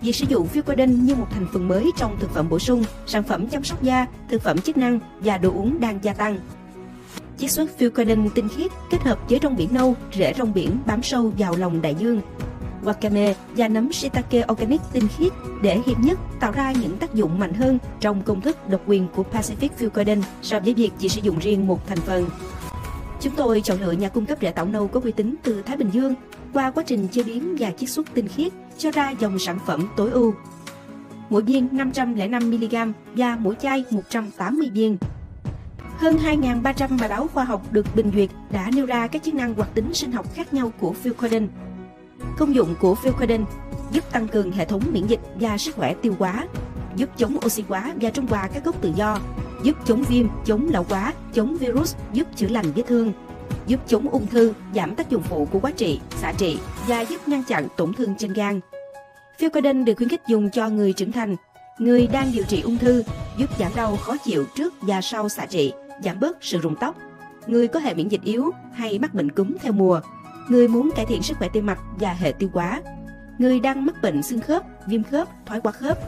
Việc sử dụng Fucoidin như một thành phần mới trong thực phẩm bổ sung, sản phẩm chăm sóc da, thực phẩm chức năng và đồ uống đang gia tăng. Chiết xuất Fucoidin tinh khiết kết hợp với rong biển nâu, rễ rong biển bám sâu vào lòng đại dương. Wakame và nấm shiitake organic tinh khiết để hiệp nhất, tạo ra những tác dụng mạnh hơn trong công thức độc quyền của Pacific Fucoiden so với việc chỉ sử dụng riêng một thành phần. Chúng tôi chọn lựa nhà cung cấp rễ tảo nâu có uy tín từ Thái Bình Dương qua quá trình chế biến và chiết xuất tinh khiết, cho ra dòng sản phẩm tối ưu. Mỗi viên 505mg và mỗi chai 180 viên. Hơn 2.300 bài báo khoa học được bình duyệt đã nêu ra các chức năng hoạt tính sinh học khác nhau của Fucoiden. Công dụng của Fucoiden giúp tăng cường hệ thống miễn dịch và sức khỏe tiêu hóa, giúp chống oxy hóa và trung hòa các gốc tự do, giúp chống viêm, chống lão hóa, chống virus, giúp chữa lành vết thương, giúp chống ung thư, giảm tác dụng phụ của quá trị, xạ trị và giúp ngăn chặn tổn thương trên gan. Fucoiden được khuyến khích dùng cho người trưởng thành, người đang điều trị ung thư, giúp giảm đau khó chịu trước và sau xạ trị, giảm bớt sự rụng tóc. Người có hệ miễn dịch yếu hay mắc bệnh cúm theo mùa, người muốn cải thiện sức khỏe tim mạch và hệ tiêu hóa, người đang mắc bệnh xương khớp, viêm khớp, thoái hóa khớp,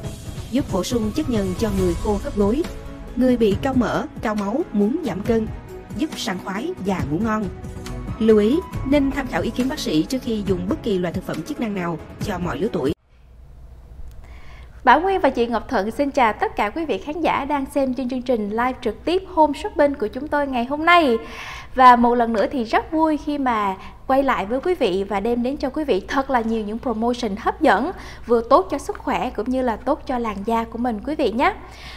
giúp bổ sung chất nhân cho người khô khớp gối, người bị cao mỡ, cao máu muốn giảm cân, giúp sảng khoái và ngủ ngon. Lưu ý, nên tham khảo ý kiến bác sĩ trước khi dùng bất kỳ loại thực phẩm chức năng nào cho mọi lứa tuổi. Bảo Nguyên và chị Ngọc Thuận xin chào tất cả quý vị khán giả đang xem trên chương trình live trực tiếp Home Shopping của chúng tôi ngày hôm nay. Và một lần nữa thì rất vui khi mà quay lại với quý vị và đem đến cho quý vị thật là nhiều những promotion hấp dẫn, vừa tốt cho sức khỏe cũng như là tốt cho làn da của mình, quý vị nhé.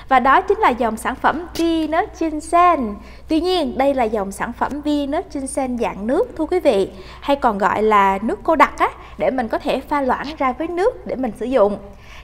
Và đó chính là dòng sản phẩm Venus Ginseng. Tuy nhiên, đây là dòng sản phẩm Venus Ginseng dạng nước, thưa quý vị, hay còn gọi là nước cô đặc á, để mình có thể pha loãng ra với nước để mình sử dụng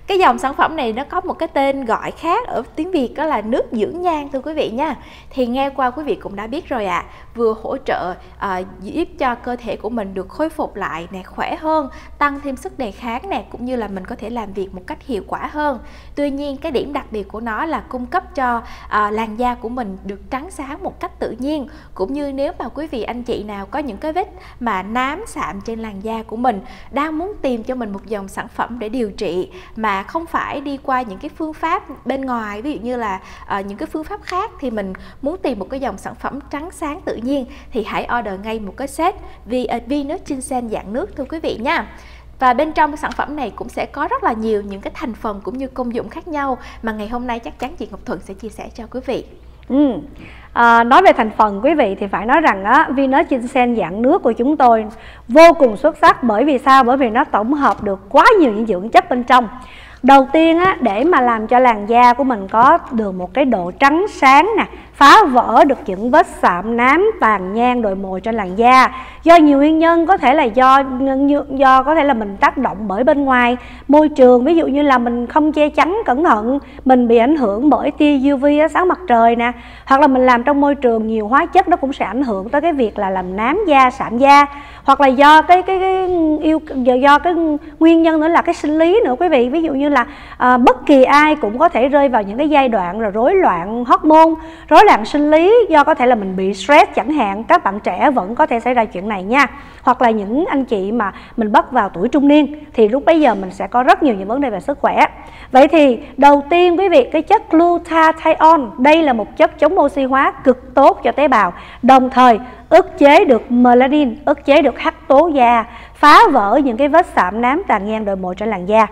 cái dòng sản phẩm này nó có một cái tên gọi khác ở tiếng Việt đó là nước dưỡng nhan thưa quý vị nha. Thì nghe qua quý vị cũng đã biết rồi ạ. À, vừa hỗ trợ à, giúp cho cơ thể của mình được khôi phục lại nè khỏe hơn tăng thêm sức đề kháng nè cũng như là mình có thể làm việc một cách hiệu quả hơn. Tuy nhiên cái điểm đặc biệt của nó là cung cấp cho à, làn da của mình được trắng sáng một cách tự nhiên. Cũng như nếu mà quý vị anh chị nào có những cái vết mà nám sạm trên làn da của mình đang muốn tìm cho mình một dòng sản phẩm để điều trị mà không phải đi qua những cái phương pháp bên ngoài ví dụ như là uh, những cái phương pháp khác thì mình muốn tìm một cái dòng sản phẩm trắng sáng tự nhiên thì hãy order ngay một cái set vì uh, ờ, Venus Ginseng dạng nước thưa quý vị nha và bên trong sản phẩm này cũng sẽ có rất là nhiều những cái thành phần cũng như công dụng khác nhau mà ngày hôm nay chắc chắn chị Ngọc Thuận sẽ chia sẻ cho quý vị. Ừ. À, nói về thành phần quý vị thì phải nói rằng á Venus ginseng dạng nước của chúng tôi vô cùng xuất sắc bởi vì sao? Bởi vì nó tổng hợp được quá nhiều những dưỡng chất bên trong. Đầu tiên á để mà làm cho làn da của mình có được một cái độ trắng sáng nè, phá vỡ được những vết sạm nám tàn nhang đồi mồi trên làn da. Do nhiều nguyên nhân có thể là do do có thể là mình tác động bởi bên ngoài. Môi trường ví dụ như là mình không che chắn cẩn thận mình bị ảnh hưởng bởi tia UV á sáng mặt trời nè hoặc là mình làm trong môi trường nhiều hóa chất nó cũng sẽ ảnh hưởng tới cái việc là làm nám da sạm da. Hoặc là do cái cái, cái yêu do, do cái nguyên nhân nữa là cái sinh lý nữa quý vị. Ví dụ như là à, bất kỳ ai cũng có thể rơi vào những cái giai đoạn rồi rối loạn hormone rối loạn sinh lý do có thể là mình bị stress chẳng hạn, các bạn trẻ vẫn có thể xảy ra chuyện này nha. Hoặc là những anh chị mà mình bắt vào tuổi trung niên, thì lúc bấy giờ mình sẽ có rất nhiều những vấn đề về sức khỏe. Vậy thì đầu tiên quý vị, cái chất glutathione, đây là một chất chống oxy hóa cực tốt cho tế bào, đồng thời ức chế được melanin, ức chế được hắc tố da, phá vỡ những cái vết sạm nám tàn nhang đồi mồi trên làn da.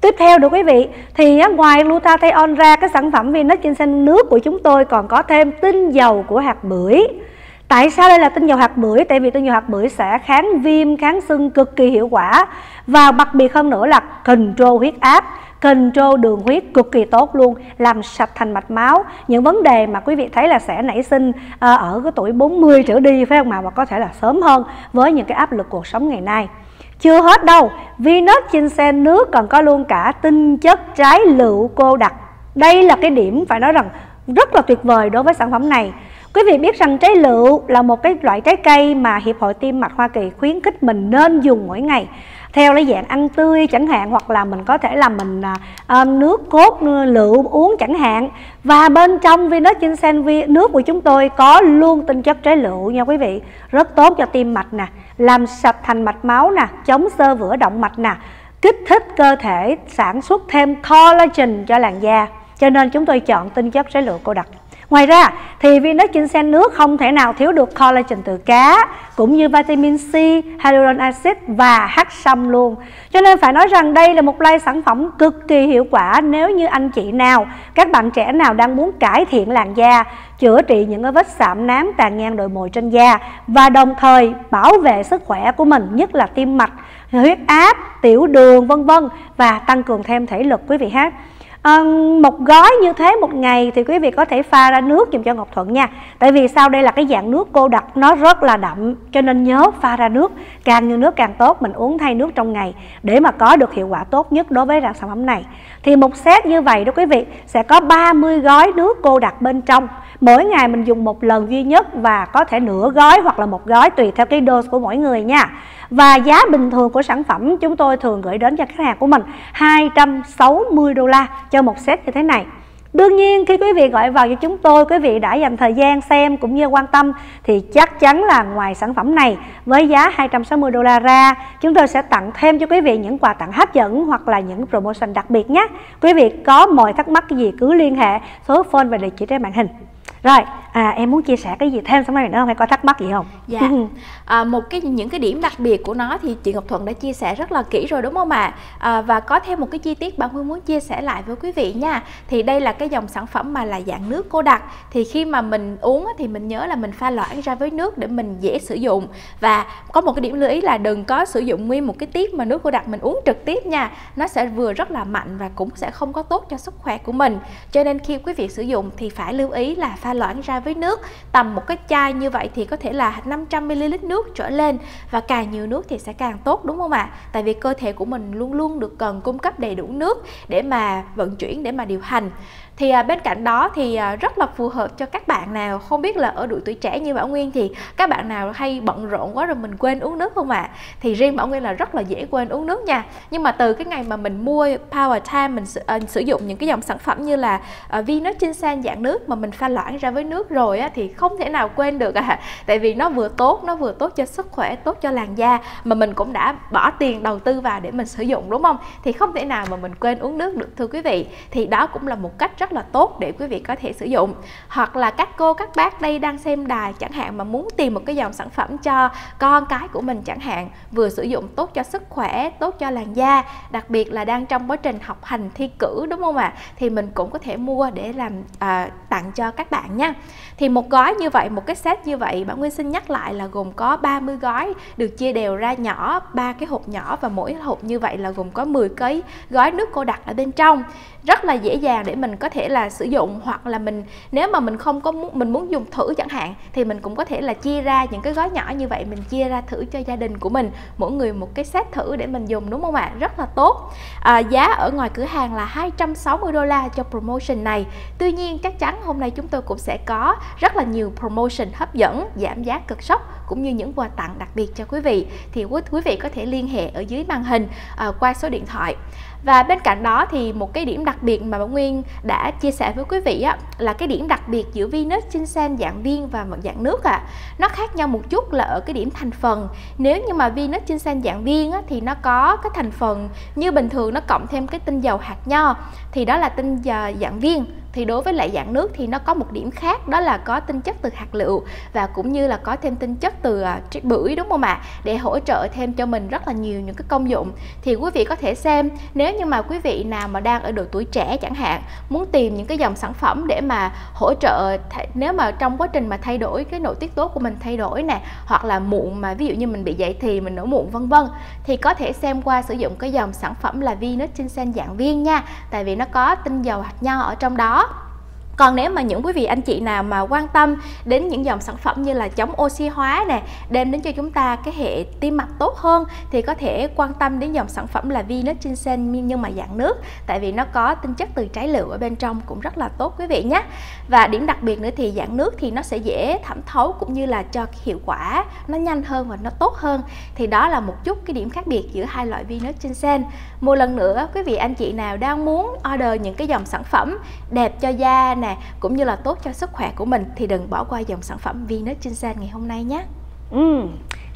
Tiếp theo được quý vị thì ngoài glutathione ra cái sản phẩm Venus ginseng nước của chúng tôi còn có thêm tinh dầu của hạt bưởi. Tại sao đây là tinh dầu hạt bưởi? Tại vì tinh dầu hạt bưởi sẽ kháng viêm, kháng sưng cực kỳ hiệu quả và đặc biệt hơn nữa là control huyết áp control đường huyết cực kỳ tốt luôn làm sạch thành mạch máu những vấn đề mà quý vị thấy là sẽ nảy sinh ờ, ở cái tuổi 40 trở đi phải không mà mà có thể là sớm hơn với những cái áp lực cuộc sống ngày nay chưa hết đâu, Venus trên xe nước còn có luôn cả tinh chất trái lựu cô đặc. Đây là cái điểm phải nói rằng rất là tuyệt vời đối với sản phẩm này. Quý vị biết rằng trái lựu là một cái loại trái cây mà Hiệp hội Tim mạch Hoa Kỳ khuyến khích mình nên dùng mỗi ngày theo lấy dạng ăn tươi chẳng hạn hoặc là mình có thể là mình à, nước cốt ừ, lựu uống chẳng hạn và bên trong Venus ginseng nước của chúng tôi có luôn tinh chất trái lựu nha quý vị rất tốt cho tim mạch nè làm sạch thành mạch máu nè, chống xơ vữa động mạch nè, kích thích cơ thể sản xuất thêm collagen cho làn da. Cho nên chúng tôi chọn tinh chất trái lựu cô đặc. Ngoài ra thì Venus ginseng nước không thể nào thiếu được collagen từ cá cũng như vitamin C, hyaluronic acid và hắc sâm luôn. Cho nên phải nói rằng đây là một line sản phẩm cực kỳ hiệu quả nếu như anh chị nào, các bạn trẻ nào đang muốn cải thiện làn da, chữa trị những cái vết sạm nám tàn nhang đồi mồi trên da và đồng thời bảo vệ sức khỏe của mình, nhất là tim mạch, huyết áp, tiểu đường vân vân và tăng cường thêm thể lực quý vị hát à, một gói như thế một ngày thì quý vị có thể pha ra nước dùm cho Ngọc Thuận nha. Tại vì sau đây là cái dạng nước cô đặc nó rất là đậm cho nên nhớ pha ra nước. Càng nhiều nước càng tốt mình uống thay nước trong ngày để mà có được hiệu quả tốt nhất đối với sản phẩm này thì một set như vậy đó quý vị, sẽ có 30 gói nước cô đặc bên trong. Mỗi ngày mình dùng một lần duy nhất và có thể nửa gói hoặc là một gói tùy theo cái dose của mỗi người nha. Và giá bình thường của sản phẩm chúng tôi thường gửi đến cho khách hàng của mình 260 đô la cho một set như thế này. Đương nhiên khi quý vị gọi vào cho chúng tôi, quý vị đã dành thời gian xem cũng như quan tâm thì chắc chắn là ngoài sản phẩm này với giá 260 đô la ra, chúng tôi sẽ tặng thêm cho quý vị những quà tặng hấp dẫn hoặc là những promotion đặc biệt nhé. Quý vị có mọi thắc mắc gì cứ liên hệ số phone và địa chỉ trên màn hình. Rồi, à, em muốn chia sẻ cái gì thêm sau này nữa không? Hay có thắc mắc gì không? Dạ. à, một cái những cái điểm đặc biệt của nó thì chị Ngọc Thuận đã chia sẻ rất là kỹ rồi đúng không ạ? À? và có thêm một cái chi tiết bạn Hương muốn chia sẻ lại với quý vị nha. Thì đây là cái dòng sản phẩm mà là dạng nước cô đặc. Thì khi mà mình uống thì mình nhớ là mình pha loãng ra với nước để mình dễ sử dụng. Và có một cái điểm lưu ý là đừng có sử dụng nguyên một cái tiếp mà nước cô đặc mình uống trực tiếp nha. Nó sẽ vừa rất là mạnh và cũng sẽ không có tốt cho sức khỏe của mình. Cho nên khi quý vị sử dụng thì phải lưu ý là pha loãng ra với nước. Tầm một cái chai như vậy thì có thể là 500ml nước trở lên và càng nhiều nước thì sẽ càng tốt, đúng không ạ? Tại vì cơ thể của mình luôn luôn được cần cung cấp đầy đủ nước để mà vận chuyển, để mà điều hành thì à, bên cạnh đó thì à, rất là phù hợp cho các bạn nào không biết là ở độ tuổi trẻ như Bảo Nguyên thì các bạn nào hay bận rộn quá rồi mình quên uống nước không ạ? À? thì riêng Bảo Nguyên là rất là dễ quên uống nước nha. Nhưng mà từ cái ngày mà mình mua Power Time mình sử, uh, sử dụng những cái dòng sản phẩm như là uh, Venus Ginseng dạng nước mà mình pha loãng ra với nước rồi á, thì không thể nào quên được à tại vì nó vừa tốt nó vừa tốt cho sức khỏe tốt cho làn da mà mình cũng đã bỏ tiền đầu tư vào để mình sử dụng đúng không? Thì không thể nào mà mình quên uống nước được thưa quý vị. Thì đó cũng là một cách rất rất là tốt để quý vị có thể sử dụng. Hoặc là các cô các bác đây đang xem đài chẳng hạn mà muốn tìm một cái dòng sản phẩm cho con cái của mình chẳng hạn vừa sử dụng tốt cho sức khỏe tốt cho làn da đặc biệt là đang trong quá trình học hành thi cử đúng không ạ? Thì mình cũng có thể mua để làm à, tặng cho các bạn nha. Thì một gói như vậy một cái set như vậy bạn Nguyên xin nhắc lại là gồm có 30 gói được chia đều ra nhỏ ba cái hộp nhỏ và mỗi hộp như vậy là gồm có 10 cái gói nước cô đặc ở bên trong. Rất là dễ dàng để mình có thể thể là sử dụng hoặc là mình nếu mà mình không có muốn mình muốn dùng thử chẳng hạn thì mình cũng có thể là chia ra những cái gói nhỏ như vậy mình chia ra thử cho gia đình của mình mỗi người một cái set thử để mình dùng đúng không ạ? Rất là tốt. À, giá ở ngoài cửa hàng là 260 đô la cho promotion này. Tuy nhiên chắc chắn hôm nay chúng tôi cũng sẽ có rất là nhiều promotion hấp dẫn giảm giá cực sốc cũng như những quà tặng đặc biệt cho quý vị. Thì quý vị có thể liên hệ ở dưới màn hình à, qua số điện thoại và bên cạnh đó thì một cái điểm đặc biệt mà Bảo Nguyên đã chia sẻ với quý vị á, là cái điểm đặc biệt giữa Venus Ginseng dạng viên và dạng nước à. Nó khác nhau một chút là ở cái điểm thành phần. Nếu như mà Venus Ginseng dạng viên á, thì nó có cái thành phần như bình thường nó cộng thêm cái tinh dầu hạt nho thì đó là tinh dạng viên thì đối với lại dạng nước thì nó có một điểm khác đó là có tinh chất từ hạt lựu và cũng như là có thêm tinh chất từ uh, bưởi đúng không ạ? Để hỗ trợ thêm cho mình rất là nhiều những cái công dụng. Thì quý vị có thể xem nếu như mà quý vị nào mà đang ở độ tuổi trẻ chẳng hạn muốn tìm những cái dòng sản phẩm để mà hỗ trợ nếu mà trong quá trình mà thay đổi cái nội tiết tố của mình thay đổi nè hoặc là muộn mà ví dụ như mình bị dậy thì mình nổi muộn vân vân thì có thể xem qua sử dụng cái dòng sản phẩm là Venus Ginseng dạng viên nha. Tại vì nó có tinh dầu hạt nho ở trong đó còn nếu mà những quý vị anh chị nào mà quan tâm đến những dòng sản phẩm như là chống oxy hóa nè, đem đến cho chúng ta cái hệ tim mạch tốt hơn, thì có thể quan tâm đến dòng sản phẩm là Venus Ginseng nhưng mà dạng nước. Tại vì nó có tinh chất từ trái lựu ở bên trong cũng rất là tốt quý vị nhé. Và điểm đặc biệt nữa thì dạng nước thì nó sẽ dễ thẩm thấu cũng như là cho cái hiệu quả nó nhanh hơn và nó tốt hơn. Thì đó là một chút cái điểm khác biệt giữa hai loại Venus Ginseng một lần nữa, quý vị anh chị nào đang muốn order những cái dòng sản phẩm đẹp cho da nè nè cũng như là tốt cho sức khỏe của mình thì đừng bỏ qua dòng sản phẩm Venus Ginseng ngày hôm nay nhé. Ừ,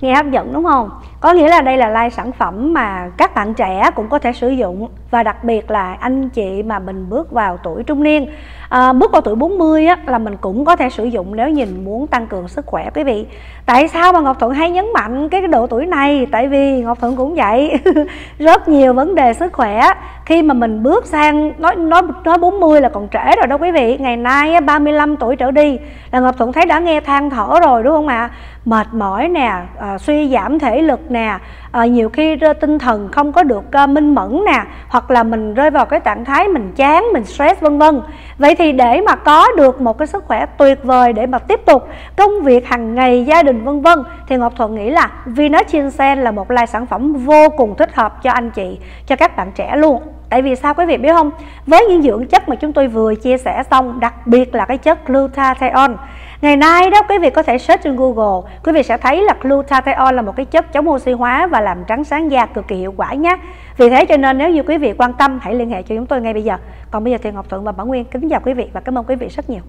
nghe hấp dẫn đúng không? Có nghĩa là đây là line sản phẩm mà các bạn trẻ cũng có thể sử dụng và đặc biệt là anh chị mà mình bước vào tuổi trung niên à, bước vào tuổi 40 á, là mình cũng có thể sử dụng nếu nhìn muốn tăng cường sức khỏe quý vị. Tại sao mà Ngọc Thuận hay nhấn mạnh cái độ tuổi này? Tại vì Ngọc Thuận cũng vậy. Rất nhiều vấn đề sức khỏe. Khi mà mình bước sang nói nói nói 40 là còn trễ rồi đó quý vị. Ngày nay 35 tuổi trở đi là Ngọc Thuận thấy đã nghe than thở rồi đúng không ạ? Mệt mỏi nè à, suy giảm thể lực nè à, nhiều khi tinh thần không có được à, minh mẫn nè hoặc là mình rơi vào cái trạng thái mình chán mình stress vân vân vậy thì để mà có được một cái sức khỏe tuyệt vời để mà tiếp tục công việc hàng ngày gia đình vân vân thì Ngọc Thuận nghĩ là Venus Ginseng là một loại sản phẩm vô cùng thích hợp cho anh chị cho các bạn trẻ luôn Tại vì sao quý vị biết không? Với những dưỡng chất mà chúng tôi vừa chia sẻ xong Đặc biệt là cái chất glutathione Ngày nay đó quý vị có thể search trên Google. Quý vị sẽ thấy là glutathione là một cái chất chống oxy hóa Và làm trắng sáng da cực kỳ hiệu quả nhé. Vì thế cho nên nếu như quý vị quan tâm Hãy liên hệ cho chúng tôi ngay bây giờ. Còn bây giờ thì Ngọc Thuận và Bảo Nguyên kính chào quý vị Và cảm ơn quý vị rất nhiều.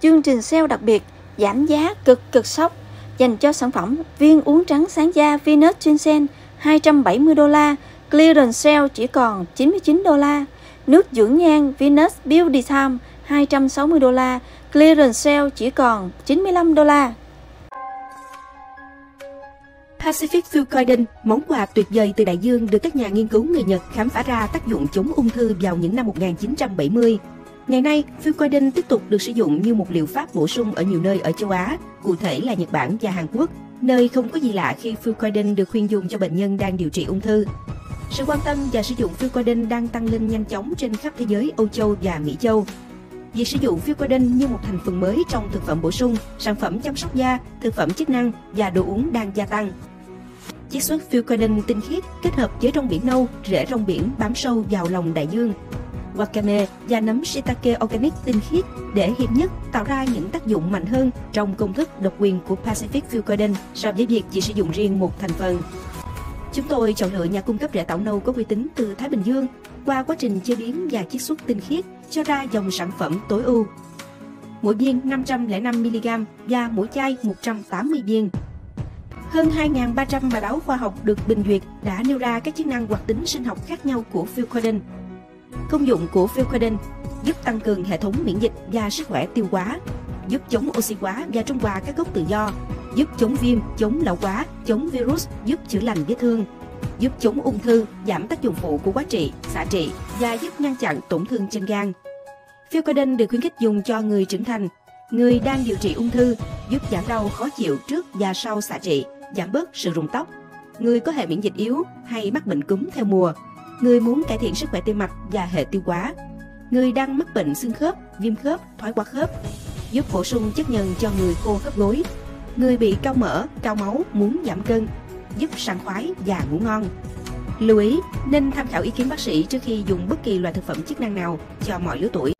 Chương trình sale đặc biệt giảm giá cực cực sốc dành cho sản phẩm viên uống trắng sáng da Venus Ginseng 270 đô la, clearance sale chỉ còn 99 đô la. Nước dưỡng nhan Venus Beauty Time 260 đô la, clearance sale chỉ còn 95 đô la. Pacific Fucoiden, món quà tuyệt vời từ đại dương được các nhà nghiên cứu người Nhật khám phá ra tác dụng chống ung thư vào những năm 1970. Ngày nay, Fucoiden tiếp tục được sử dụng như một liệu pháp bổ sung ở nhiều nơi ở châu Á, cụ thể là Nhật Bản và Hàn Quốc, nơi không có gì lạ khi Fucoiden được khuyên dùng cho bệnh nhân đang điều trị ung thư. Sự quan tâm và sử dụng Fucoiden đang tăng lên nhanh chóng trên khắp thế giới Âu Châu và Mỹ Châu. Việc sử dụng Fucoiden như một thành phần mới trong thực phẩm bổ sung, sản phẩm chăm sóc da, thực phẩm chức năng và đồ uống đang gia tăng. Chiết xuất Fucoiden tinh khiết kết hợp với rong biển nâu, rễ rong biển bám sâu vào lòng đại dương wakame và nấm shiitake organic tinh khiết để hiệp nhất tạo ra những tác dụng mạnh hơn trong công thức độc quyền của Pacific Fucoden so với việc chỉ sử dụng riêng một thành phần. Chúng tôi chọn lựa nhà cung cấp rễ tảo nâu có uy tín từ Thái Bình Dương qua quá trình chế biến và chiết xuất tinh khiết cho ra dòng sản phẩm tối ưu. Mỗi viên 505mg và mỗi chai 180 viên. Hơn 2.300 bài báo khoa học được bình duyệt đã nêu ra các chức năng hoạt tính sinh học khác nhau của Fucoden Công dụng của Philquadin giúp tăng cường hệ thống miễn dịch và sức khỏe tiêu hóa, giúp chống oxy hóa và trung hòa các gốc tự do, giúp chống viêm, chống lão hóa, chống virus, giúp chữa lành vết thương, giúp chống ung thư, giảm tác dụng phụ của quá trị, xạ trị và giúp ngăn chặn tổn thương trên gan. Philcodin được khuyến khích dùng cho người trưởng thành, người đang điều trị ung thư, giúp giảm đau khó chịu trước và sau xạ trị, giảm bớt sự rụng tóc. Người có hệ miễn dịch yếu hay mắc bệnh cúm theo mùa, người muốn cải thiện sức khỏe tim mạch và hệ tiêu hóa, người đang mắc bệnh xương khớp, viêm khớp, thoái hóa khớp, giúp bổ sung chất nhân cho người khô khớp gối, người bị cao mỡ, cao máu muốn giảm cân, giúp sảng khoái và ngủ ngon. Lưu ý, nên tham khảo ý kiến bác sĩ trước khi dùng bất kỳ loại thực phẩm chức năng nào cho mọi lứa tuổi.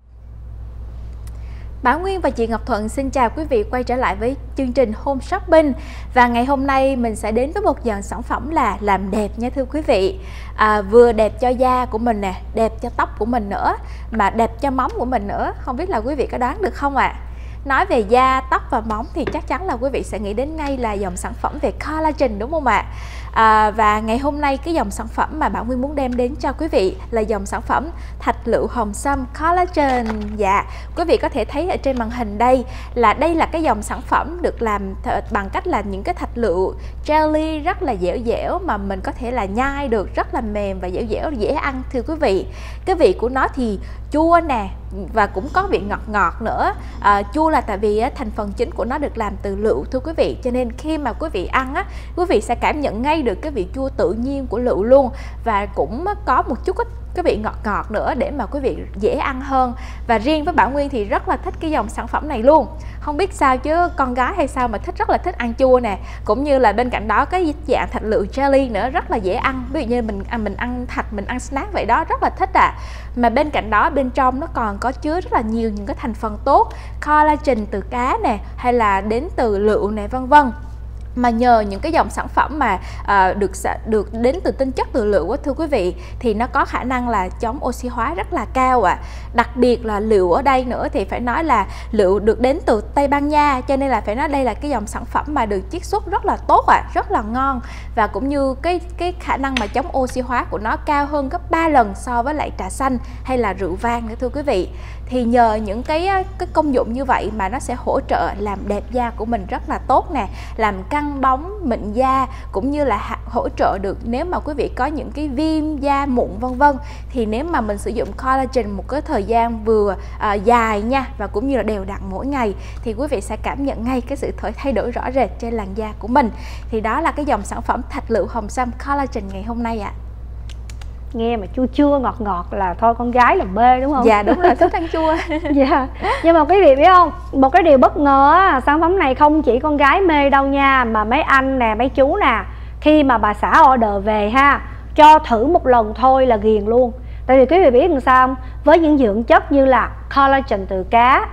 Bảo Nguyên và chị Ngọc Thuận xin chào quý vị quay trở lại với chương trình Home Shopping và ngày hôm nay mình sẽ đến với một dàn sản phẩm là làm đẹp nha thưa quý vị à, vừa đẹp cho da của mình nè đẹp cho tóc của mình nữa mà đẹp cho móng của mình nữa không biết là quý vị có đoán được không ạ à? Nói về da tóc và móng thì chắc chắn là quý vị sẽ nghĩ đến ngay là dòng sản phẩm về collagen đúng không ạ? À, và ngày hôm nay cái dòng sản phẩm mà Bảo Nguyên muốn đem đến cho quý vị là dòng sản phẩm thạch lựu hồng sâm collagen. Dạ quý vị có thể thấy ở trên màn hình đây là đây là cái dòng sản phẩm được làm bằng cách là những cái thạch lựu jelly rất là dẻo dẻo mà mình có thể là nhai được rất là mềm và dẻo dẻo dễ ăn thưa quý vị. Cái vị của nó thì chua nè và cũng có vị ngọt ngọt nữa. À, chua là tại vì á, thành phần chính của nó được làm từ lựu thưa quý vị. Cho nên khi mà quý vị ăn á quý vị sẽ cảm nhận ngay được cái vị chua tự nhiên của lựu luôn. Và cũng có một chút cái vị ngọt ngọt nữa để mà quý vị dễ ăn hơn. Và riêng với Bảo Nguyên thì rất là thích cái dòng sản phẩm này luôn. Không biết sao chứ, con gái hay sao mà thích, rất là thích ăn chua nè. Cũng như là bên cạnh đó, cái dạng thạch lựu jelly nữa, rất là dễ ăn. Ví dụ như mình ăn mình ăn thạch, mình ăn snack vậy đó, rất là thích à. Mà bên cạnh đó, bên trong nó còn có chứa rất là nhiều những cái thành phần tốt. Collagen từ cá nè, hay là đến từ lựu nè, vân vân mà nhờ những cái dòng sản phẩm mà à, được được đến từ tinh chất từ lựu thưa quý vị thì nó có khả năng là chống oxy hóa rất là cao ạ à. đặc biệt là lựu ở đây nữa thì phải nói là lựu được đến từ Tây Ban Nha cho nên là phải nói đây là cái dòng sản phẩm mà được chiết xuất rất là tốt ạ à, rất là ngon và cũng như cái cái khả năng mà chống oxy hóa của nó cao hơn gấp 3 lần so với lại trà xanh hay là rượu vang nữa thưa quý vị thì nhờ những cái cái công dụng như vậy mà nó sẽ hỗ trợ làm đẹp da của mình rất là tốt nè làm căng bóng mịn da cũng như là hỗ trợ được nếu mà quý vị có những cái viêm da mụn vân vân. Thì nếu mà mình sử dụng collagen một cái thời gian vừa à, dài nha và cũng như là đều đặn mỗi ngày thì quý vị sẽ cảm nhận ngay cái sự thay đổi rõ rệt trên làn da của mình. Thì đó là cái dòng sản phẩm thạch lựu hồng sâm collagen ngày hôm nay ạ. à nghe mà chua chua ngọt ngọt là thôi con gái là mê đúng không? Dạ đúng rồi thích ăn chua. Dạ. Nhưng mà quý vị biết không? Một cái điều bất ngờ á sản phẩm này không chỉ con gái mê đâu nha mà mấy anh nè mấy chú nè khi mà bà xã order về ha cho thử một lần thôi là ghiền luôn. Tại vì quý vị biết làm sao không? Với những dưỡng chất như là collagen từ cá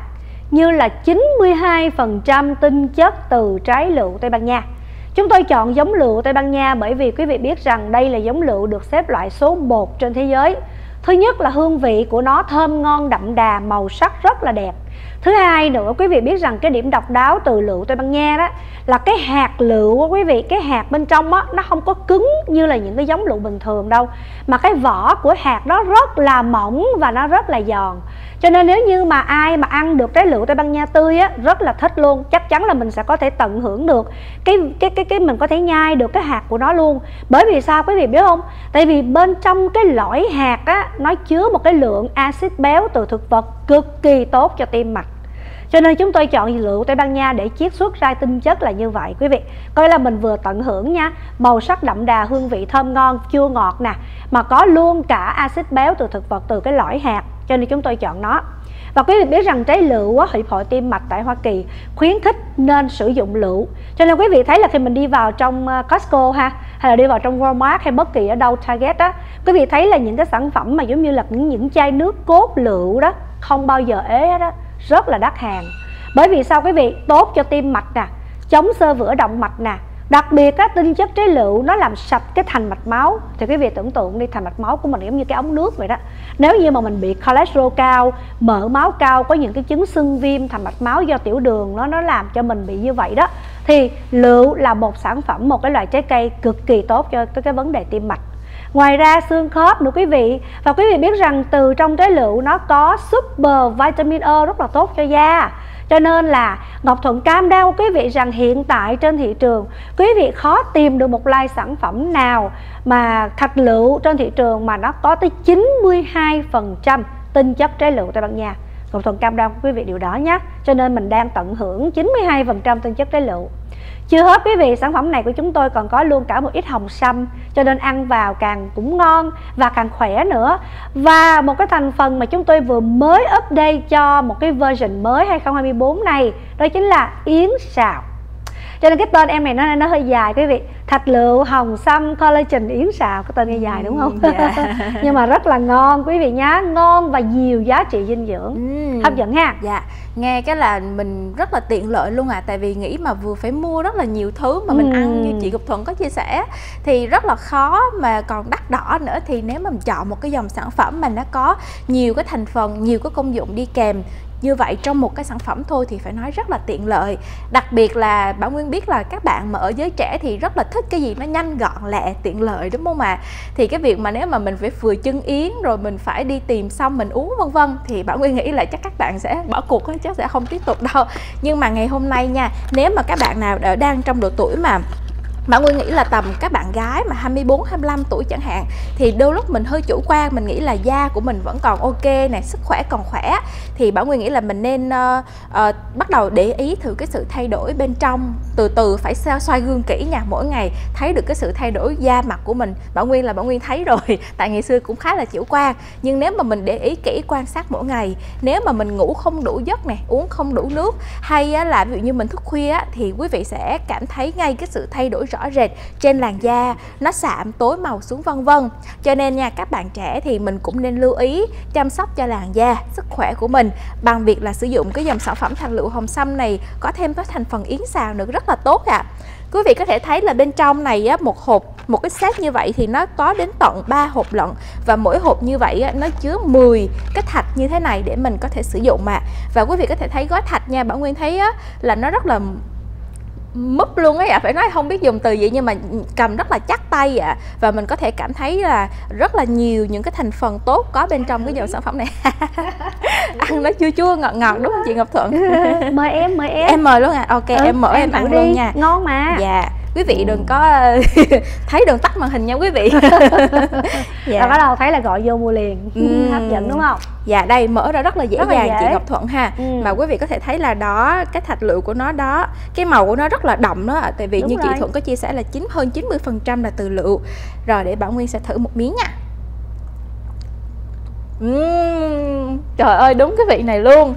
như là 92% tinh chất từ trái lựu Tây Ban Nha Chúng tôi chọn giống lựu Tây Ban Nha bởi vì quý vị biết rằng đây là giống lựu được xếp loại số 1 trên thế giới. Thứ nhất là hương vị của nó thơm ngon đậm đà, màu sắc rất là đẹp. Thứ hai nữa quý vị biết rằng cái điểm độc đáo từ lựu Tây Ban Nha đó là cái hạt lựu của quý vị, cái hạt bên trong á nó không có cứng như là những cái giống lựu bình thường đâu, mà cái vỏ của hạt đó rất là mỏng và nó rất là giòn. Cho nên nếu như mà ai mà ăn được trái lựu tây ban nha tươi á rất là thích luôn. Chắc chắn là mình sẽ có thể tận hưởng được cái cái cái cái mình có thể nhai được cái hạt của nó luôn. Bởi vì sao quý vị biết không? Tại vì bên trong cái lõi hạt á nó chứa một cái lượng axit béo từ thực vật cực kỳ tốt cho tim mạch. Cho nên chúng tôi chọn lựu Tây Ban Nha để chiết xuất ra tinh chất là như vậy, quý vị? Coi là mình vừa tận hưởng nha. Màu sắc đậm đà, hương vị thơm ngon, chua ngọt nè, mà có luôn cả axit béo từ thực vật từ cái lõi hạt. Cho nên chúng tôi chọn nó và quý vị biết rằng trái lựu á, hiệp hội tim mạch tại Hoa Kỳ khuyến khích nên sử dụng lựu. Cho nên quý vị thấy là khi mình đi vào trong ờ, Costco ha hay là đi vào trong Walmart hay bất kỳ ở đâu Target á quý vị thấy là những cái sản phẩm mà giống như là những những chai nước cốt lựu đó không bao giờ ế đó rất là đắt hàng. Bởi vì sao quý vị? Tốt cho tim mạch nè chống sơ vữa động mạch nè đặc biệt á tinh chất trái lựu nó làm sạch cái thành mạch máu. Thì quý vị tưởng tượng đi thành mạch máu của mình giống như cái ống nước vậy đó. Nếu như mà mình bị cholesterol cao mỡ máu cao có những cái chứng sưng viêm thành mạch máu do tiểu đường nó nó làm cho mình bị như vậy đó thì lựu là một sản phẩm một cái loại trái cây cực kỳ tốt cho cái, cái vấn đề tim mạch. Ngoài ra xương khớp nữa quý vị. Và quý vị biết rằng từ trong trái lựu nó có super vitamin E rất là tốt cho da cho nên là Ngọc Thuận cam đoan quý vị rằng hiện tại trên thị trường, quý vị khó tìm được một loại sản phẩm nào mà thạch lựu trên thị trường mà nó có tới 92% tinh chất trái lựu Tây Ban Nha. Ngọc Thuận cam đoan quý vị điều đó nhé. Cho nên mình đang tận hưởng 92% tinh chất trái lựu chưa hết, quý vị, sản phẩm này của chúng tôi còn có luôn cả một ít hồng sâm, cho nên ăn vào càng cũng ngon và càng khỏe nữa. Và một cái thành phần mà chúng tôi vừa mới update cho một cái version mới 2024 này, đó chính là yến xào cho nên cái tên em này nó nó hơi dài quý vị thạch lựu hồng sâm collagen yến xào cái tên nghe dài đúng không yeah. Dạ. nhưng mà rất là ngon quý vị nhá ngon và nhiều giá trị dinh dưỡng ừ. hấp dẫn ha dạ nghe cái là mình rất là tiện lợi luôn à tại vì nghĩ mà vừa phải mua rất là nhiều thứ mà mình ừ. ăn như chị Ngọc Thuận có chia sẻ thì rất là khó mà còn đắt đỏ nữa thì nếu mà mình chọn một cái dòng sản phẩm mà nó có nhiều cái thành phần nhiều cái công dụng đi kèm như vậy trong một cái sản phẩm thôi thì phải nói rất là tiện lợi đặc biệt là bảo nguyên biết là các bạn mà ở giới trẻ thì rất là thích cái gì nó nhanh, gọn, lẹ, tiện lợi, đúng không ạ à? thì cái việc mà nếu mà mình phải vừa chân yến rồi mình phải đi tìm xong mình uống, vân vân, thì bảo nguyên nghĩ là chắc các bạn sẽ bỏ cuộc chắc sẽ không tiếp tục đâu nhưng mà ngày hôm nay nha, nếu mà các bạn nào đang trong độ tuổi mà Bảo Nguyên nghĩ là tầm các bạn gái mà 24, 25 tuổi chẳng hạn Thì đôi lúc mình hơi chủ quan, mình nghĩ là da của mình vẫn còn ok này sức khỏe còn khỏe. Thì Bảo Nguyên nghĩ là mình nên uh, uh, bắt đầu để ý thử cái sự thay đổi bên trong Từ từ phải xoay, xoay gương kỹ nha, mỗi ngày thấy được cái sự thay đổi da mặt của mình. Bảo Nguyên là Bảo Nguyên thấy rồi, tại ngày xưa cũng khá là chủ quan. Nhưng nếu mà mình để ý kỹ quan sát mỗi ngày Nếu mà mình ngủ không đủ giấc nè, uống không đủ nước Hay là ví dụ như mình thức khuya thì quý vị sẽ cảm thấy ngay cái sự thay đổi rõ rõ rệt trên làn da nó sạm tối màu xuống vân vân cho nên nha các bạn trẻ thì mình cũng nên lưu ý chăm sóc cho làn da sức khỏe của mình bằng việc là sử dụng cái dòng sản phẩm thành lựu hồng sâm này có thêm có thành phần yến xào nữa rất là tốt ạ à. quý vị có thể thấy là bên trong này á, một hộp một cái set như vậy thì nó có đến tận 3 hộp lận và mỗi hộp như vậy á, nó chứa 10 cái thạch như thế này để mình có thể sử dụng mà và quý vị có thể thấy gói thạch nha Bảo Nguyên thấy á, là nó rất là múp luôn ấy ạ. À. phải nói không biết dùng từ gì nhưng mà cầm rất là chắc tay ạ. À. và mình có thể cảm thấy là rất là nhiều những cái thành phần tốt có bên trong cái dòng sản phẩm này. Ăn nó chua chua ngọt ngọt đúng không chị Ngọc Thuận? Mời em mời em. Em mời luôn à ok ừ, em mở em, em ăn đi. luôn nha. Ngon mà. Dạ quý vị đừng có thấy đường tắt màn hình nha quý vị. Dạ. bắt đầu thấy là gọi vô mua liền ừ. hấp dẫn đúng không? Dạ đây mở ra rất là dễ rất dàng dễ. chị Ngọc Thuận ha. Ừ. mà quý vị có thể thấy là đó cái thạch lựu của nó đó cái màu của nó rất là đậm đó tại vì đúng như rồi. chị Thuận có chia sẻ là chín hơn 90 phần trăm là từ lựu. Rồi để Bảo Nguyên sẽ thử một miếng nha. Uhm, trời ơi đúng cái vị này luôn.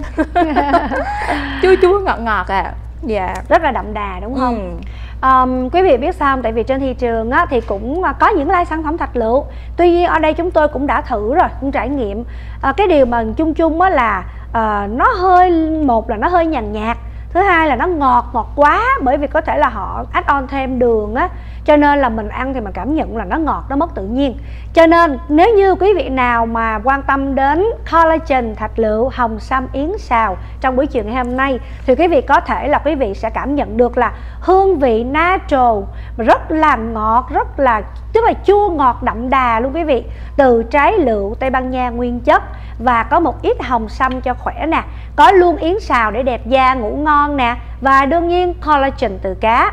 Chua chua ngọt ngọt à. Dạ. Rất là đậm đà đúng không? Ừ um, quý vị biết sao không? tại vì trên thị trường á, thì cũng à, có những loại sản phẩm thạch lựu. Tuy nhiên ở đây chúng tôi cũng đã thử rồi cũng trải nghiệm. À, cái điều mà chung chung á là à, nó hơi một là nó hơi nhàn nhạt thứ hai là nó ngọt ngọt quá bởi vì có thể là họ add on thêm đường á cho nên là mình ăn thì mình cảm nhận là nó ngọt, nó mất tự nhiên. Cho nên nếu như quý vị nào mà quan tâm đến collagen, thạch lựu, hồng sâm yến xào trong buổi chiều ngày hôm nay, thì quý vị có thể là quý vị sẽ cảm nhận được là hương vị natural, rất là ngọt, rất là, tức là chua ngọt đậm đà luôn quý vị. Từ trái lựu, tây ban nha nguyên chất và có một ít hồng sâm cho khỏe nè. Có luôn yến xào để đẹp da, ngủ ngon nè. Và đương nhiên collagen từ cá.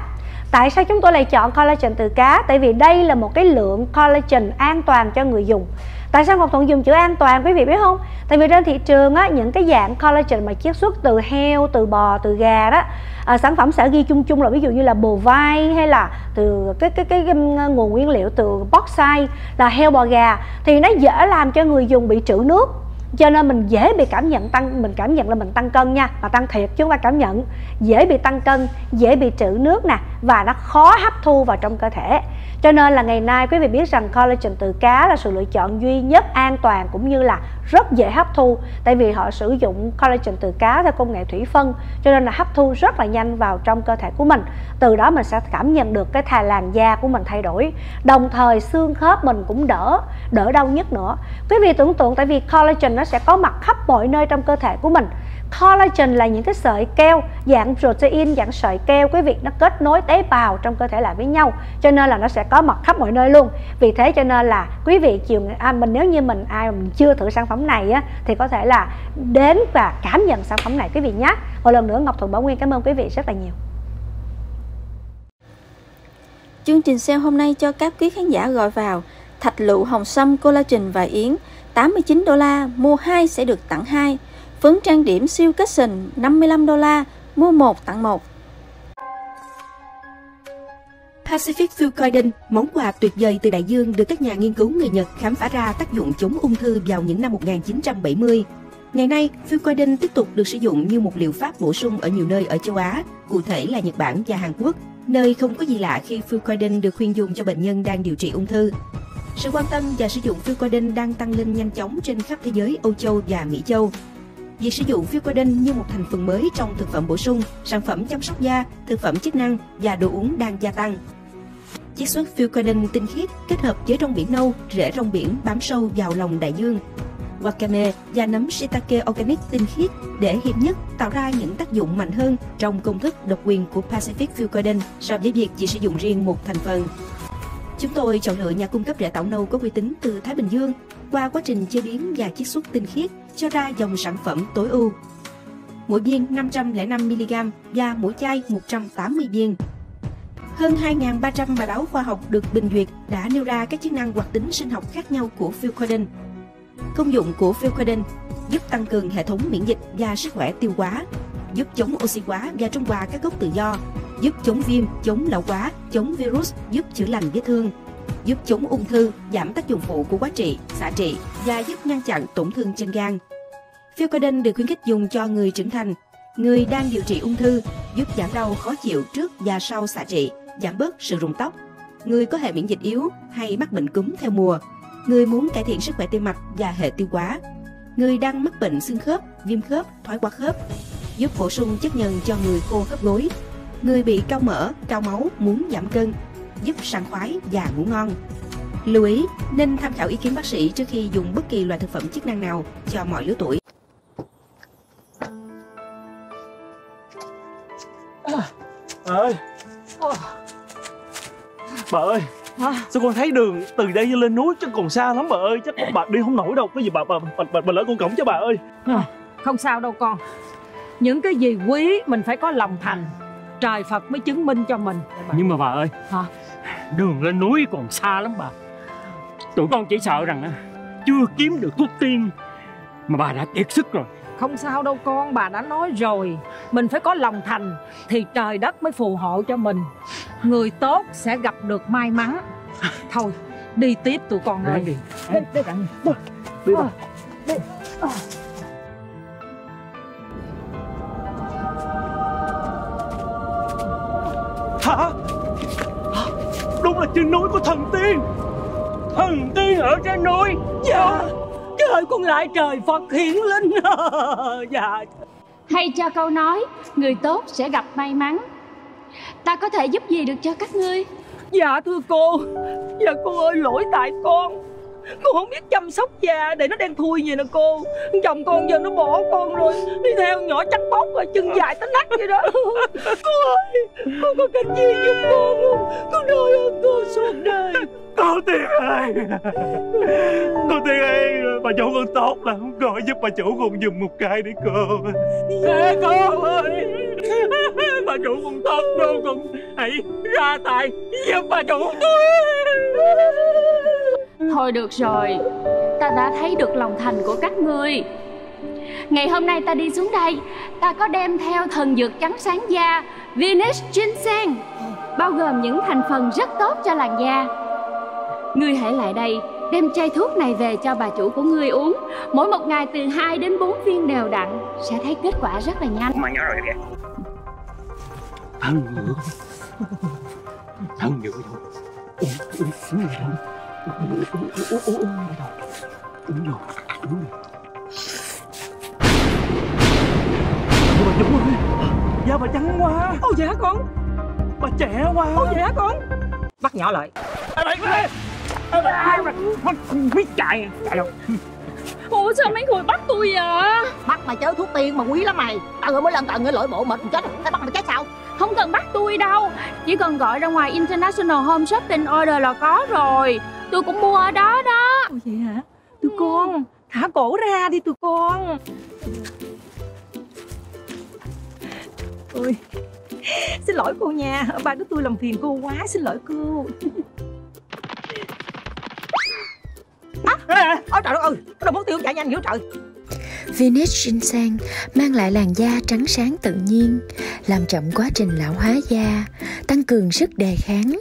Tại sao chúng tôi lại chọn collagen từ cá? Tại vì đây là một cái lượng collagen an toàn cho người dùng Tại sao Ngọc Thuận dùng chữ an toàn quý vị biết không? Tại vì trên thị trường á, những cái dạng collagen mà chiết xuất từ heo, từ bò, từ gà đó à, Sản phẩm sẽ ghi chung chung là ví dụ như là bồ vai hay là từ cái cái cái, cái nguồn nguyên liệu từ bauxite là heo bò gà Thì nó dễ làm cho người dùng bị trữ nước cho nên mình dễ bị cảm nhận tăng, mình cảm nhận là mình tăng cân nha và tăng thiệt chúng ta cảm nhận. Dễ bị tăng cân, dễ bị trữ nước nè, và nó khó hấp thu vào trong cơ thể cho nên là ngày nay quý vị biết rằng collagen từ cá là sự lựa chọn duy nhất an toàn cũng như là rất dễ hấp thu. Tại vì họ sử dụng collagen từ cá theo công nghệ thủy phân, cho nên là hấp thu rất là nhanh vào trong cơ thể của mình. Từ đó mình sẽ cảm nhận được cái thà làn da của mình thay đổi. Đồng thời xương khớp mình cũng đỡ đỡ đau nhất nữa. Quý vị tưởng tượng tại vì collagen nó sẽ có mặt khắp mọi nơi trong cơ thể của mình collagen là những cái sợi keo dạng protein dạng sợi keo quý vị nó kết nối tế bào trong cơ thể lại với nhau cho nên là nó sẽ có mặt khắp mọi nơi luôn. Vì thế cho nên là quý vị chiều à, mình nếu như mình ai mà mình chưa thử sản phẩm này á thì có thể là đến và cảm nhận sản phẩm này quý vị nhé. Một lần nữa Ngọc Thuận Bảo Nguyên cảm ơn quý vị rất là nhiều. Chương trình sale hôm nay cho các quý khán giả gọi vào thạch lựu hồng sâm collagen và yến 89 đô la, mua 2 sẽ được tặng 2. Phấn trang điểm siêu cushion 55 đô la, mua 1 tặng 1. Pacific Fucoiden, món quà tuyệt vời từ đại dương được các nhà nghiên cứu người Nhật khám phá ra tác dụng chống ung thư vào những năm 1970. Ngày nay, Fucoiden tiếp tục được sử dụng như một liệu pháp bổ sung ở nhiều nơi ở châu Á, cụ thể là Nhật Bản và Hàn Quốc, nơi không có gì lạ khi Fucoiden được khuyên dùng cho bệnh nhân đang điều trị ung thư. Sự quan tâm và sử dụng Fucoiden đang tăng lên nhanh chóng trên khắp thế giới Âu Châu và Mỹ Châu. Việc sử dụng Fucoiden như một thành phần mới trong thực phẩm bổ sung, sản phẩm chăm sóc da, thực phẩm chức năng và đồ uống đang gia tăng. Chiết xuất Fucoiden tinh khiết kết hợp với rong biển nâu, rễ rong biển bám sâu vào lòng đại dương. Wakame và nấm shiitake organic tinh khiết để hiệp nhất tạo ra những tác dụng mạnh hơn trong công thức độc quyền của Pacific Fucoiden so với việc chỉ sử dụng riêng một thành phần. Chúng tôi chọn lựa nhà cung cấp rễ tảo nâu có uy tín từ Thái Bình Dương qua quá trình chế biến và chiết xuất tinh khiết cho ra dòng sản phẩm tối ưu. Mỗi viên 505mg và mỗi chai 180 viên. Hơn 2.300 bài báo khoa học được bình duyệt đã nêu ra các chức năng hoạt tính sinh học khác nhau của Fucoiden. Công dụng của Fucoiden giúp tăng cường hệ thống miễn dịch và sức khỏe tiêu hóa, giúp chống oxy hóa và trung hòa các gốc tự do, giúp chống viêm, chống lão hóa, chống virus, giúp chữa lành vết thương, giúp chống ung thư, giảm tác dụng phụ của quá trị, xạ trị và giúp ngăn chặn tổn thương trên gan. Fucoiden được khuyến khích dùng cho người trưởng thành, người đang điều trị ung thư, giúp giảm đau khó chịu trước và sau xạ trị, giảm bớt sự rụng tóc, người có hệ miễn dịch yếu hay mắc bệnh cúm theo mùa, người muốn cải thiện sức khỏe tim mạch và hệ tiêu hóa, người đang mắc bệnh xương khớp, viêm khớp, thoái hóa khớp, giúp bổ sung chất nhân cho người khô khớp gối, người bị cao mỡ, cao máu muốn giảm cân, giúp sảng khoái và ngủ ngon. Lưu ý, nên tham khảo ý kiến bác sĩ trước khi dùng bất kỳ loại thực phẩm chức năng nào cho mọi lứa tuổi. Bà ơi. Bà ơi. Sao con thấy đường từ đây lên núi chắc còn xa lắm bà ơi. Chắc bà đi không nổi đâu. Có gì bà bà bà, bà, bà lỡ con cổng cho bà ơi. À, Không sao đâu con. Những cái gì quý mình phải có lòng thành. Trời Phật mới chứng minh cho mình. Nhưng mà bà ơi. Hả? Đường lên núi còn xa lắm bà. Tụi con chỉ sợ rằng á, Chưa kiếm được thuốc tiên Mà bà đã kiệt sức rồi. Không sao đâu con Bà đã nói rồi. Mình phải có lòng thành Thì trời đất mới phù hộ cho mình. Người tốt sẽ gặp được may mắn. Thôi đi tiếp tụi con ơi. đi. Đi, đi. Đi bà Hả trên núi có thần tiên. Thần tiên ở trên núi. Dạ Trời con lại trời Phật hiển linh Dạ. Hay cho câu nói, người tốt sẽ gặp may mắn. Ta có thể giúp gì được cho các ngươi? Dạ thưa cô. Dạ cô ơi lỗi tại con Con không biết chăm sóc da để nó đen thui vậy nè cô. Chồng con giờ nó bỏ con rồi Đi theo nhỏ trắng bóc rồi chân dài tới nách vậy đó. Cô ơi Cô có cách gì giúp con không Con đòi ơn cô suốt đời. Cô Tiên ơi. Cô Tiên ơi Bà chủ con tốt là không gọi giúp bà chủ con dùng một cái đi cô. Dạ con ơi. Bà chủ con tốt đâu con Hãy ra tay giúp bà chủ tôi Thôi được rồi, ta đã thấy được lòng thành của các ngươi. Ngày hôm nay ta đi xuống đây, ta có đem theo thần dược trắng sáng da Venus Ginseng, bao gồm những thành phần rất tốt cho làn da. Ngươi hãy lại đây, đem chai thuốc này về cho bà chủ của ngươi uống. Mỗi một ngày từ 2 đến 4 viên đều đặn, sẽ thấy kết quả rất là nhanh. Mà nhỏ rồi kìa Thần dược Thần dược Uống uống uống uống uống uống uống uống uống Bà chủ ơi Da bà trắng quá Ôi dạ con Bà trẻ quá Ôi dạ con Bắt nhỏ lại Ai đây ai đây Ai đây Không biết chạy Chạy đâu Ủa sao mấy người bắt tôi vậy Bắt mày chớ thuốc tiên mà quý lắm mày. Tao rồi mới lần tao người lỗi bộ mệt chết Tao bắt mày chết sao? Không cần bắt tôi đâu. Chỉ cần gọi ra ngoài International Home Shopping Order là có rồi. Tôi cũng mua ở đó đó. Ủa vậy hả? Tụi con Thả cổ ra đi tụi con. Ôi Xin lỗi cô nha. Ba đứa tôi làm phiền cô quá Xin lỗi cô. À, ôi trời đất ơi Nó mất tiêu chạy nhanh dữ trời. Venice Ginseng mang lại làn da trắng sáng tự nhiên, làm chậm quá trình lão hóa da, tăng cường sức đề kháng.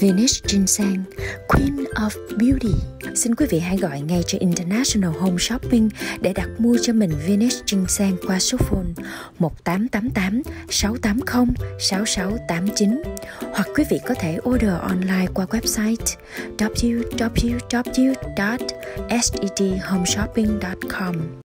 Venice Ginseng, Queen of Beauty. Xin quý vị hãy gọi ngay cho International Home Shopping để đặt mua cho mình Venice Ginseng qua số phone 1888 680 6689 hoặc quý vị có thể order online qua website www.sethomeshopping.com.